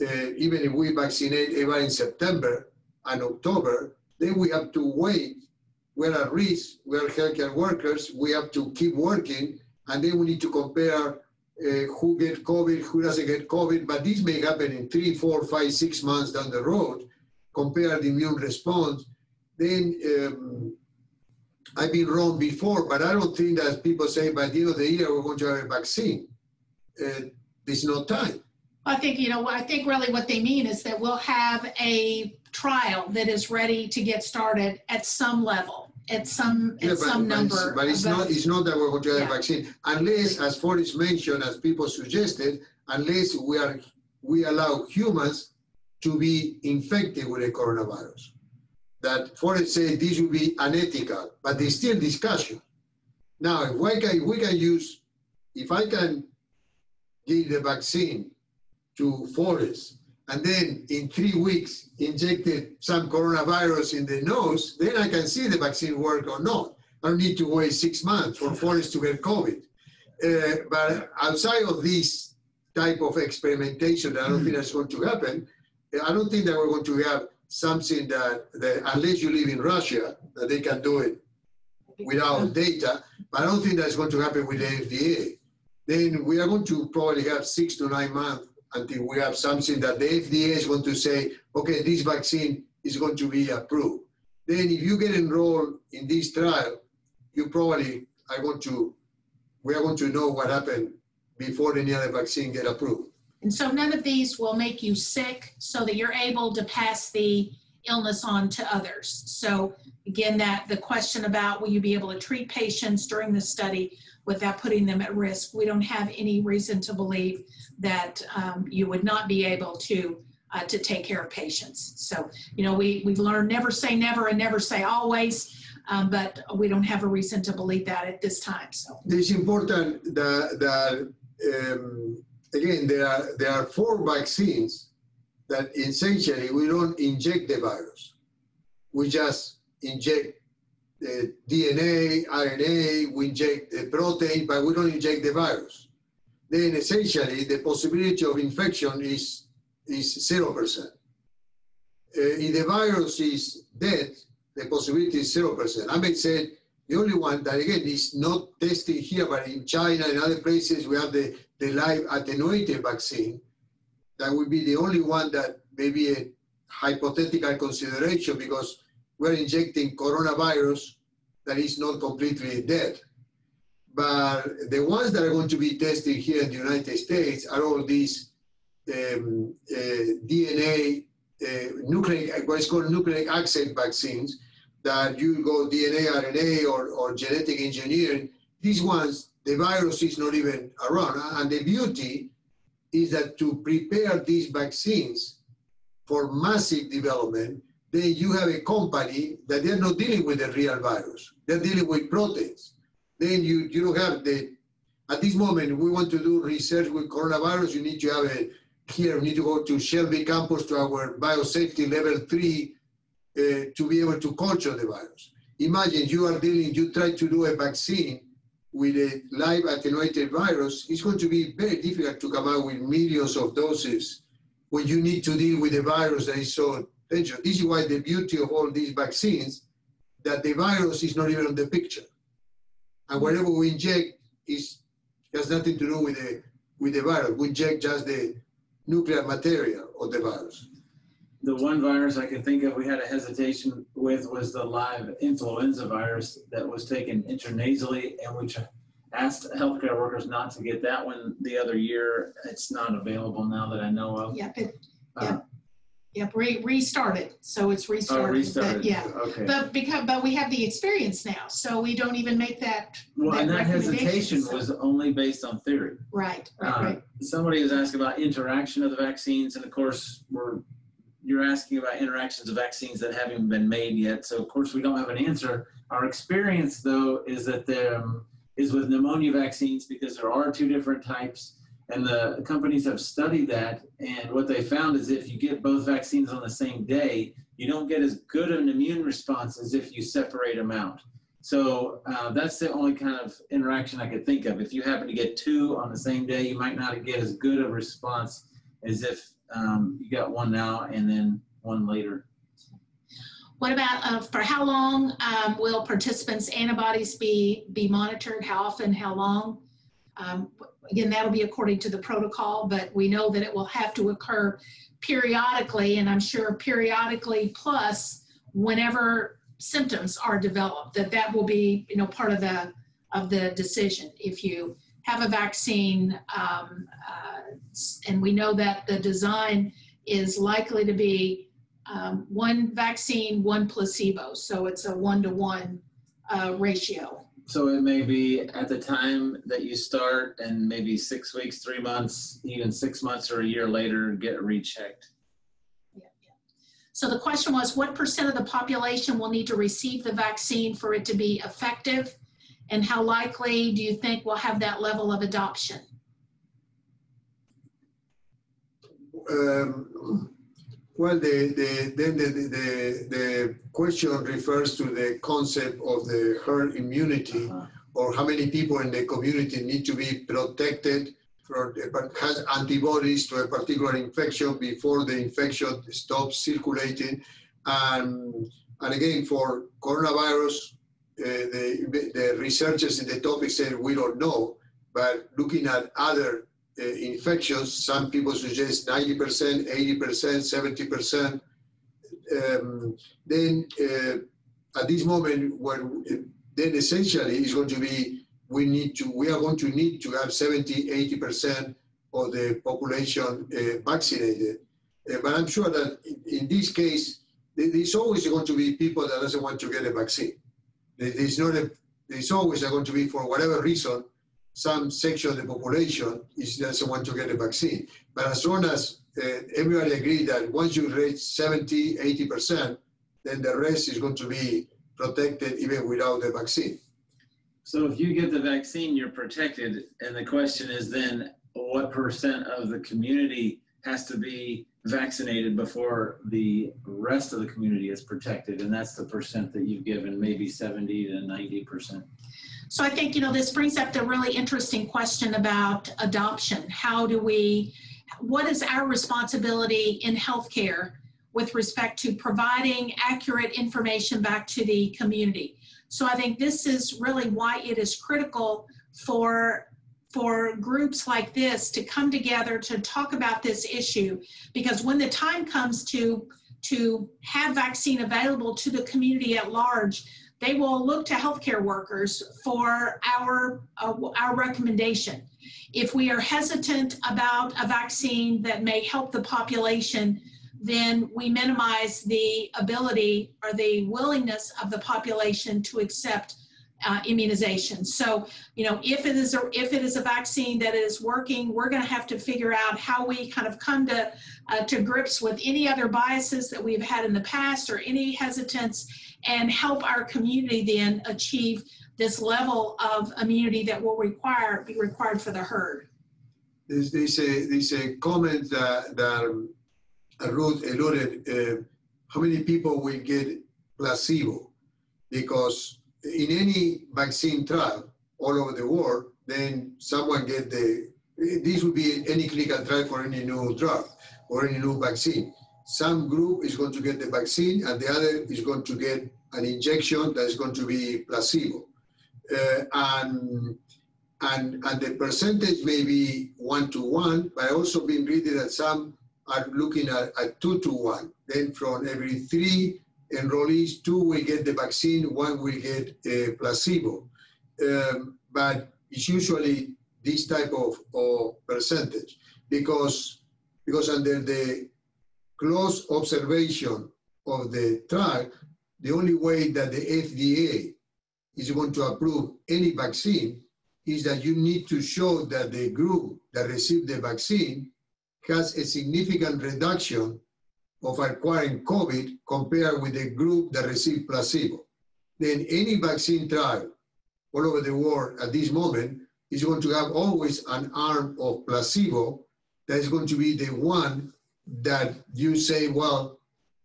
Uh, even if we vaccinate everybody in September and October, then we have to wait. We're at risk, we're healthcare workers, we have to keep working, and then we need to compare uh, who get COVID, who doesn't get COVID, but this may happen in three, four, five, six months down the road compare the immune response, then um, I've been wrong before, but I don't think that people say by the end of the year we're going to have a vaccine. Uh, there's no time. I think, you know, I think really what they mean is that we'll have a trial that is ready to get started at some level, at some, yeah, at but, some but number. It's, but it's not, it's not that we're going to have yeah. a vaccine, unless, as Forest mentioned, as people suggested, unless we are, we allow humans to be infected with the coronavirus. That Forest said this would be unethical, but there's still discussion. Now, if we can, we can use, if I can give the vaccine to Forest and then in three weeks injected some coronavirus in the nose, then I can see the vaccine work or not. I don't need to wait six months for Forest to get COVID. Uh, but outside of this type of experimentation, I don't think that's going to happen. I don't think that we're going to have something that, that unless you live in Russia, that they can do it without data. But I don't think that's going to happen with the FDA. Then we are going to probably have six to nine months until we have something that the FDA is going to say, okay, this vaccine is going to be approved. Then if you get enrolled in this trial, you probably are going to, we are going to know what happened before any other vaccine get approved. And so none of these will make you sick so that you're able to pass the illness on to others. So again, that the question about will you be able to treat patients during the study without putting them at risk, we don't have any reason to believe that um, you would not be able to uh, to take care of patients. So you know we we've learned never say never and never say always. Um, but we don't have a reason to believe that at this time. So It's important that, that um, again, there are, there are four vaccines that essentially we don't inject the virus. We just inject the DNA, RNA, we inject the protein, but we don't inject the virus. Then essentially the possibility of infection is, is 0%. Uh, if the virus is dead, the possibility is 0%. I may say the only one that again is not tested here, but in China and other places, we have the, the live attenuated vaccine. That would be the only one that may be a hypothetical consideration because we're injecting coronavirus that is not completely dead. But the ones that are going to be tested here in the United States are all these um, uh, DNA, uh, nucleic, what is called nucleic acid vaccines, that you go DNA, RNA, or, or genetic engineering, these ones, the virus is not even around. And the beauty is that to prepare these vaccines for massive development, then you have a company that they're not dealing with the real virus. They're dealing with proteins. Then you, you don't have the, at this moment, we want to do research with coronavirus, you need to have a, here, we need to go to Shelby campus to our biosafety level three uh, to be able to culture the virus. Imagine you are dealing, you try to do a vaccine with a live attenuated virus, it's going to be very difficult to come out with millions of doses when you need to deal with a virus that is so dangerous. This is why the beauty of all these vaccines, that the virus is not even on the picture. And whatever we inject is has nothing to do with the with the virus. We inject just the nuclear material of the virus the one virus I can think of we had a hesitation with was the live influenza virus that was taken intranasally, and we asked healthcare workers not to get that one the other year. It's not available now that I know of. Yep, it, yep, uh, yep, re- restarted. So it's restarted. Oh, restarted. But, yeah, okay. but because but we have the experience now, so we don't even make that. Well, that and that hesitation so- was only based on theory. right, right, Uh, right. Somebody was asking about interaction of the vaccines, and of course, we're you're asking about interactions of vaccines that haven't been made yet. So of course we don't have an answer. Our experience though is that there um, is with pneumonia vaccines because there are two different types and the companies have studied that and what they found is if you get both vaccines on the same day, you don't get as good an immune response as if you separate them out. So uh, that's the only kind of interaction I could think of. If you happen to get two on the same day, you might not get as good a response as if um, you got one now and then one later. What about uh, for how long um, will participants' antibodies be be monitored? How often? How long? Um, again, that'll be according to the protocol, but we know that it will have to occur periodically, and I'm sure periodically plus whenever symptoms are developed. That that will be you know part of the of the decision. If you have a vaccine, um, uh, and we know that the design is likely to be um, one vaccine, one placebo. So it's a one to one ratio. So it may be at the time that you start and maybe six weeks, three months, even six months or a year later, get rechecked. Yeah, yeah. So the question was what percent of the population will need to receive the vaccine for it to be effective? And how likely do you think we'll have that level of adoption? Um, well, the, the, then the, the, the question refers to the concept of the herd immunity Uh-huh. or how many people in the community need to be protected from has antibodies to a particular infection before the infection stops circulating. And, and again, for coronavirus, uh, the, the researchers in the topic said we don't know, but looking at other uh, infections, some people suggest 90%, 80%, 70%. Um, then uh, at this moment, when then essentially it's going to be we need to we are going to need to have 70, 80% of the population uh, vaccinated. Uh, but I'm sure that in, in this case, there's always going to be people that doesn't want to get a vaccine. There's not a, there's always going to be, for whatever reason, some section of the population is doesn't want to get a vaccine. But as long as uh, everybody agrees that once you reach 70, 80%, then the rest is going to be protected even without the vaccine. So if you get the vaccine, you're protected. And the question is then what percent of the community has to be vaccinated before the rest of the community is protected? And that's the percent that you've given, maybe 70 to 90%. So I think, you know, this brings up the really interesting question about adoption. How do we, what is our responsibility in healthcare with respect to providing accurate information back to the community? So I think this is really why it is critical for for groups like this to come together to talk about this issue. Because when the time comes to to have vaccine available to the community at large they will look to healthcare workers for our uh, our recommendation. If we are hesitant about a vaccine that may help the population then we minimize the ability or the willingness of the population to accept uh, immunization. So, you know, if it is a if it is a vaccine that is working, we're going to have to figure out how we kind of come to uh, to grips with any other biases that we've had in the past or any hesitance, and help our community then achieve this level of immunity that will require be required for the herd. There's, there's a there's a comment that that uh, Ruth alluded. Uh, how many people will get placebo? Because in any vaccine trial all over the world, then someone get the, this would be any clinical trial for any new drug or any new vaccine. Some group is going to get the vaccine and the other is going to get an injection that is going to be placebo. Uh, and, and, and the percentage may be one to one, but I also been reading that some are looking at, at two to one. Then from every three enrollees, two will get the vaccine, one will get a placebo. Um, but it's usually this type of, of percentage because, because under the close observation of the trial, the only way that the FDA is going to approve any vaccine is that you need to show that the group that received the vaccine has a significant reduction of acquiring COVID compared with the group that received placebo. Then any vaccine trial all over the world at this moment is going to have always an arm of placebo that is going to be the one that you say, well,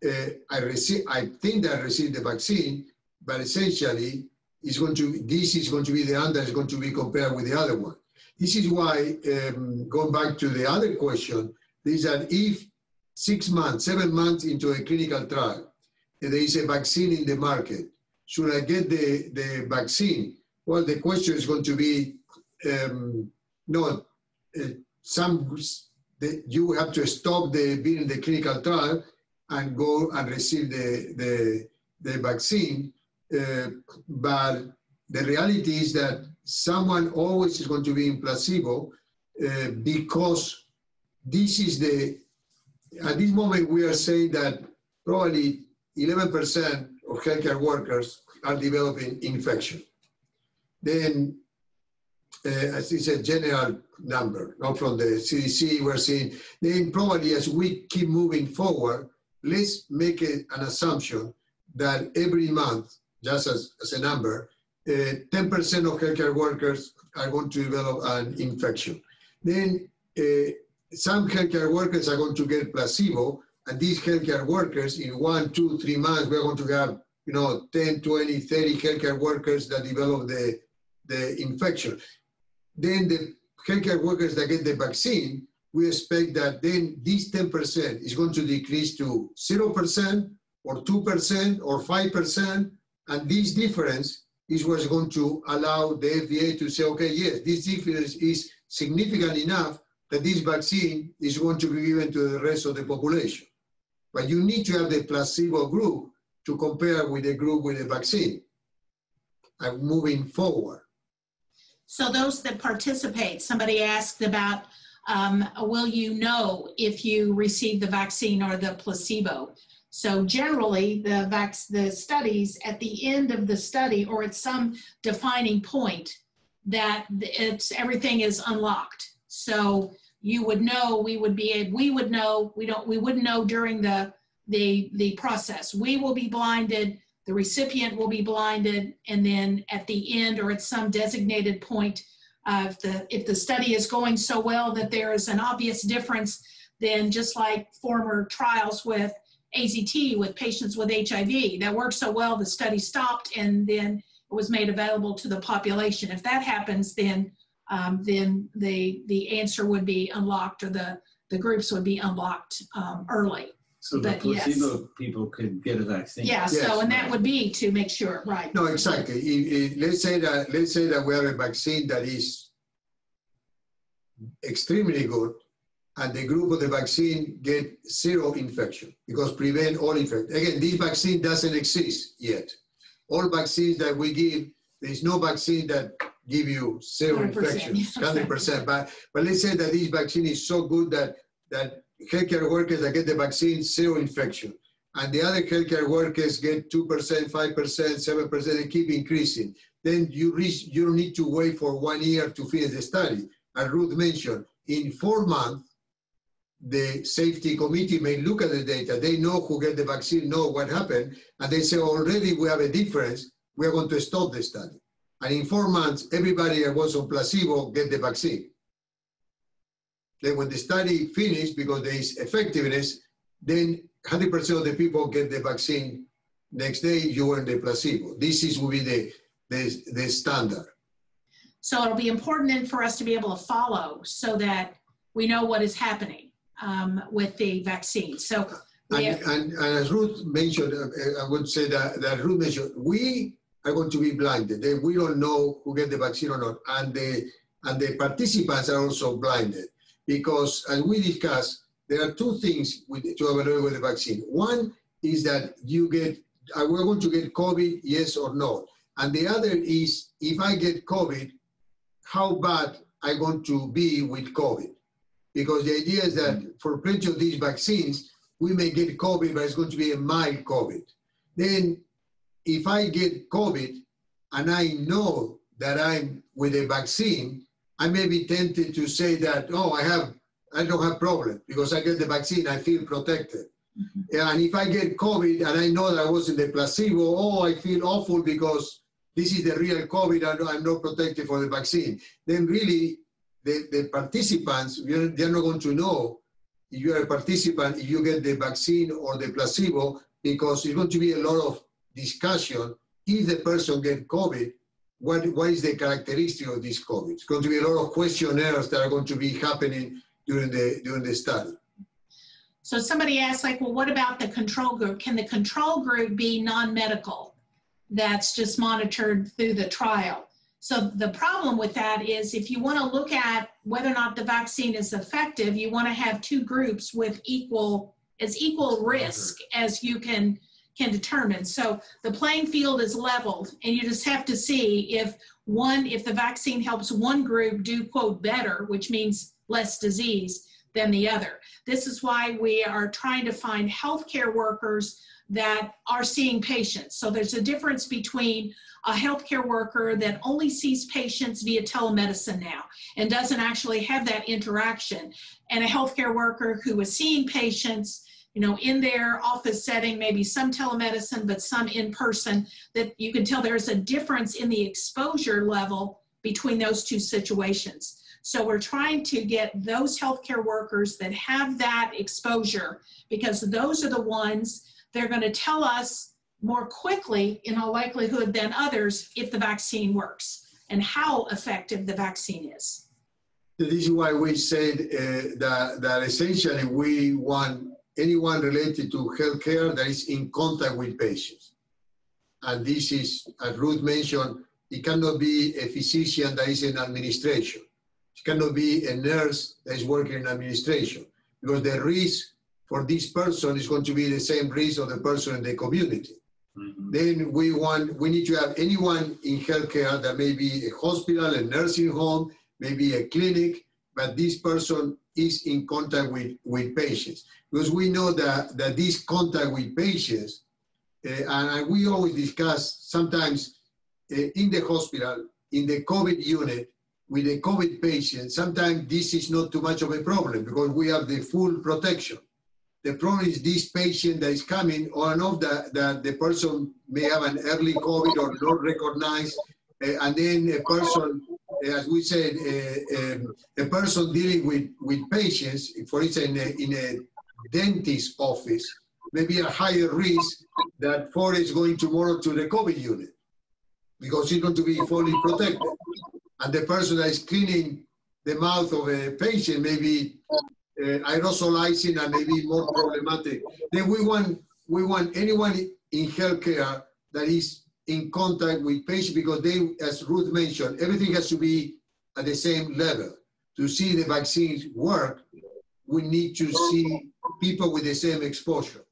uh, I receive, I think that I received the vaccine, but essentially is going to, this is going to be the arm that is going to be compared with the other one. This is why, um, going back to the other question, is that if six months, seven months into a clinical trial, there is a vaccine in the market. Should I get the, the vaccine? Well, the question is going to be, um, no, uh, some, the, you have to stop the being in the clinical trial and go and receive the, the, the vaccine. Uh, but the reality is that someone always is going to be in placebo uh, because this is the at this moment, we are saying that probably 11% of healthcare workers are developing infection. Then, uh, as it's a general number, not from the CDC, we're saying, then probably as we keep moving forward, let's make a, an assumption that every month, just as, as a number, 10% uh, of healthcare workers are going to develop an infection. Then uh, some healthcare workers are going to get placebo, and these healthcare workers in one, two, three months, we're going to have, you know, 10, 20, 30 healthcare workers that develop the, the infection. Then the healthcare workers that get the vaccine, we expect that then this 10% is going to decrease to 0% or 2% or 5%. And this difference is what's going to allow the FDA to say, okay, yes, this difference is significant enough that this vaccine is going to be given to the rest of the population. But you need to have the placebo group to compare with the group with the vaccine and moving forward. So those that participate, somebody asked about, um, will you know if you received the vaccine or the placebo? So generally, the vac- the studies at the end of the study or at some defining point that it's everything is unlocked. So you would know, we would be, able, we would know, we don't, we wouldn't know during the the the process. We will be blinded, the recipient will be blinded, and then at the end or at some designated point, uh, if the if the study is going so well that there is an obvious difference, then just like former trials with AZT with patients with HIV that worked so well, the study stopped and then it was made available to the population. If that happens, then um, then the the answer would be unlocked or the the groups would be unlocked um, early. So the But yes. placebo people could get a vaccine. Yeah, Yes. so, and that would be to make sure, right? No, exactly. If- if- let's say that let's say that we have a vaccine that is extremely good, and the group of the vaccine get zero infection because prevent all infection. Again, this vaccine doesn't exist yet. All vaccines that we give, there is no vaccine that give you zero 100%, infection, hundred percent. But but let's say that this vaccine is so good that that healthcare workers that get the vaccine zero infection, and the other healthcare workers get two percent, five percent, seven percent, and keep increasing. Then you reach you don't need to wait for one year to finish the study. As Ruth mentioned, in four months, the safety committee may look at the data. They know who get the vaccine, know what happened, and they say already we have a difference. We are going to stop the study. And in four months, everybody that was on placebo get the vaccine. Then when the study finished, because there is effectiveness, then 100% of the people get the vaccine. Next day, you in the placebo. This is will be the, the, the standard. So it'll be important then for us to be able to follow so that we know what is happening um, with the vaccine. So And, and, and as Ruth mentioned, uh, I would say that, that Ruth mentioned, we are going to be blinded. Then we don't know who get the vaccine or not. And the, and the participants are also blinded because as we discussed, there are two things with, to evaluate with the vaccine. One is that you get, are we going to get COVID, yes or no? And the other is, if I get COVID, how bad I going to be with COVID? Because the idea is that for plenty of these vaccines, we may get COVID, but it's going to be a mild COVID. Then, if I get COVID and I know that I'm with a vaccine, I may be tempted to say that, oh, I have, I don't have problem because I get the vaccine, I feel protected. Mm-hmm. And if I get COVID and I know that I was in the placebo, oh, I feel awful because this is the real COVID, and I'm not protected for the vaccine. Then really, the, the participants, they're not going to know if you are a participant, if you get the vaccine or the placebo, because it's going to be a lot of discussion. If the person get COVID, what, what is the characteristic of this COVID? It's going to be a lot of questionnaires that are going to be happening during the, during the study. so somebody asked like, well, what about the control group? Can the control group be non-medical? That's just monitored through the trial. So the problem with that is if you want to look at whether or not the vaccine is effective, you want to have two groups with equal, as equal risk as you can can determine. So the playing field is leveled and you just have to see if one, if the vaccine helps one group do quote better, which means less disease than the other. This is why we are trying to find healthcare workers that are seeing patients. So there's a difference between a healthcare worker that only sees patients via telemedicine now and doesn't actually have that interaction, and a healthcare worker who is seeing patients you know, in their office setting, maybe some telemedicine, but some in person, that you can tell there's a difference in the exposure level between those two situations. So we're trying to get those healthcare workers that have that exposure because those are the ones they're going to tell us more quickly in all likelihood than others if the vaccine works. and how effective the vaccine is. This is why we said uh, that, that essentially we want anyone related to healthcare that is in contact with patients. And this is, as Ruth mentioned, it cannot be a physician that is in administration. It cannot be a nurse that is working in administration because the risk for this person is going to be the same risk of the person in the community. Mm-hmm. Then we want, we need to have anyone in healthcare that may be a hospital, a nursing home, maybe a clinic, but this person is in contact with, with patients. Because we know that, that this contact with patients, uh, and we always discuss sometimes uh, in the hospital, in the COVID unit, with the COVID patient, sometimes this is not too much of a problem because we have the full protection. The problem is this patient that is coming or not that, that the person may have an early COVID or not recognized, uh, and then a person as we said, um, a person dealing with, with patients, for instance, in a, in a dentist office, may be a higher risk that Forest going tomorrow to the COVID unit because he's going to be fully protected. And the person that is cleaning the mouth of a patient may be uh, aerosolizing and maybe more problematic. Then we want, we want anyone in healthcare that is in contact with patients because they, as Ruth mentioned, everything has to be at the same level. To see the vaccines work, we need to see people with the same exposure.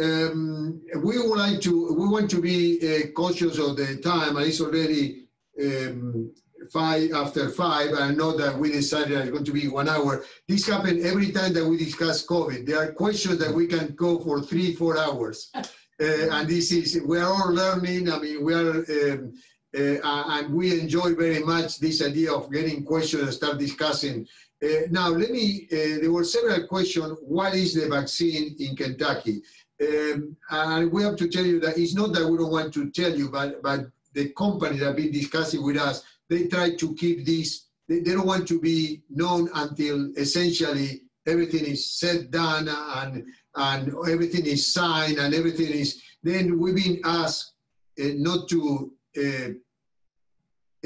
Um, we would like to, we want to be uh, cautious of the time, and it's already um, five after five. I know that we decided it's going to be one hour. This happens every time that we discuss COVID. There are questions that we can go for three, four hours. [LAUGHS] Uh, and this is, we are all learning. I mean, we are, um, uh, and we enjoy very much this idea of getting questions and start discussing. Uh, now, let me, there were several questions. What is the vaccine in Kentucky? Um, and we have to tell you that it's not that we don't want to tell you, but, but the companies that have been discussing with us, they try to keep this, they, they don't want to be known until essentially everything is said, done, and and everything is signed and everything is, then we've been asked uh, not to uh,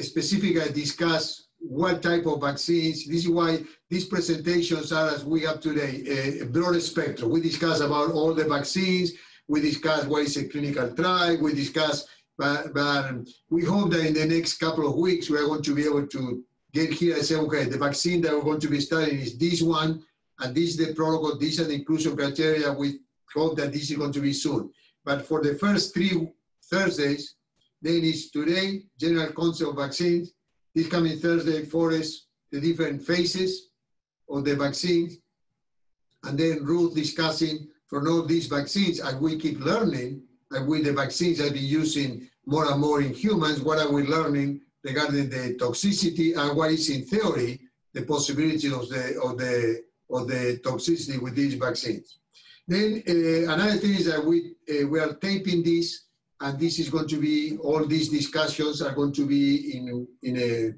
specifically discuss what type of vaccines. This is why these presentations are as we have today, a broad spectrum. We discuss about all the vaccines, we discuss what is a clinical trial, we discuss, but, but we hope that in the next couple of weeks, we are going to be able to get here and say, okay, the vaccine that we're going to be studying is this one, and this is the protocol, these are the inclusion criteria. We hope that this is going to be soon. But for the first three Thursdays, then is today, general concept of vaccines. This coming Thursday, for us the different phases of the vaccines. And then Ruth discussing for all these vaccines, and we keep learning, and with the vaccines that we're using more and more in humans, what are we learning regarding the toxicity and what is in theory the possibility of the, of the of the toxicity with these vaccines. Then uh, another thing is that we, uh, we are taping this and this is going to be, all these discussions are going to be in, in a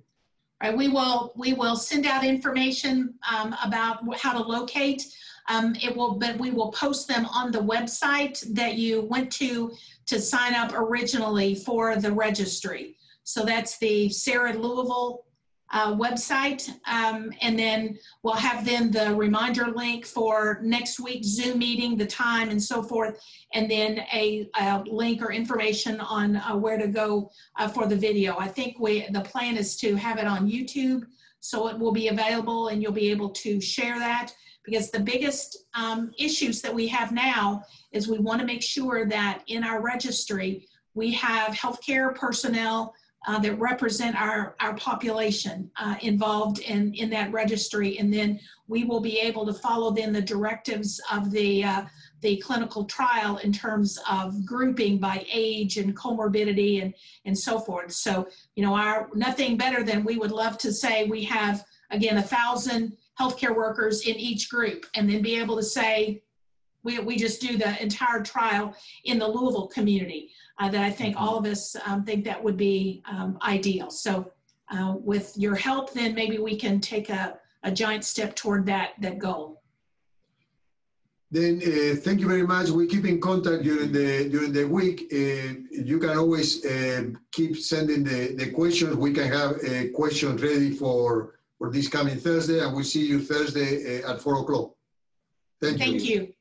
Right, we will we will send out information um, about how to locate. Um, it will, but we will post them on the website that you went to to sign up originally for the registry. So that's the CERID Louisville uh, website. Um, and then we'll have then the reminder link for next week's Zoom meeting, the time and so forth, and then a, a link or information on uh, where to go uh, for the video. I think we the plan is to have it on YouTube, so it will be available and you'll be able to share that because the biggest um, issues that we have now is we want to make sure that in our registry we have healthcare personnel uh, that represent our, our population uh, involved in, in that registry. And then we will be able to follow then the directives of the, uh, the clinical trial in terms of grouping by age and comorbidity and, and so forth. So, you know, our nothing better than we would love to say we have, again, a thousand healthcare workers in each group and then be able to say, we, we just do the entire trial in the Louisville community uh, that I think all of us um, think that would be um, ideal. So uh, with your help, then maybe we can take a, a giant step toward that, that goal. Then uh, thank you very much. We keep in contact during the during the week. Uh, you can always uh, keep sending the, the questions. We can have a question ready for for this coming Thursday, and we'll see you Thursday uh, at four o'clock. Thank you. Thank you.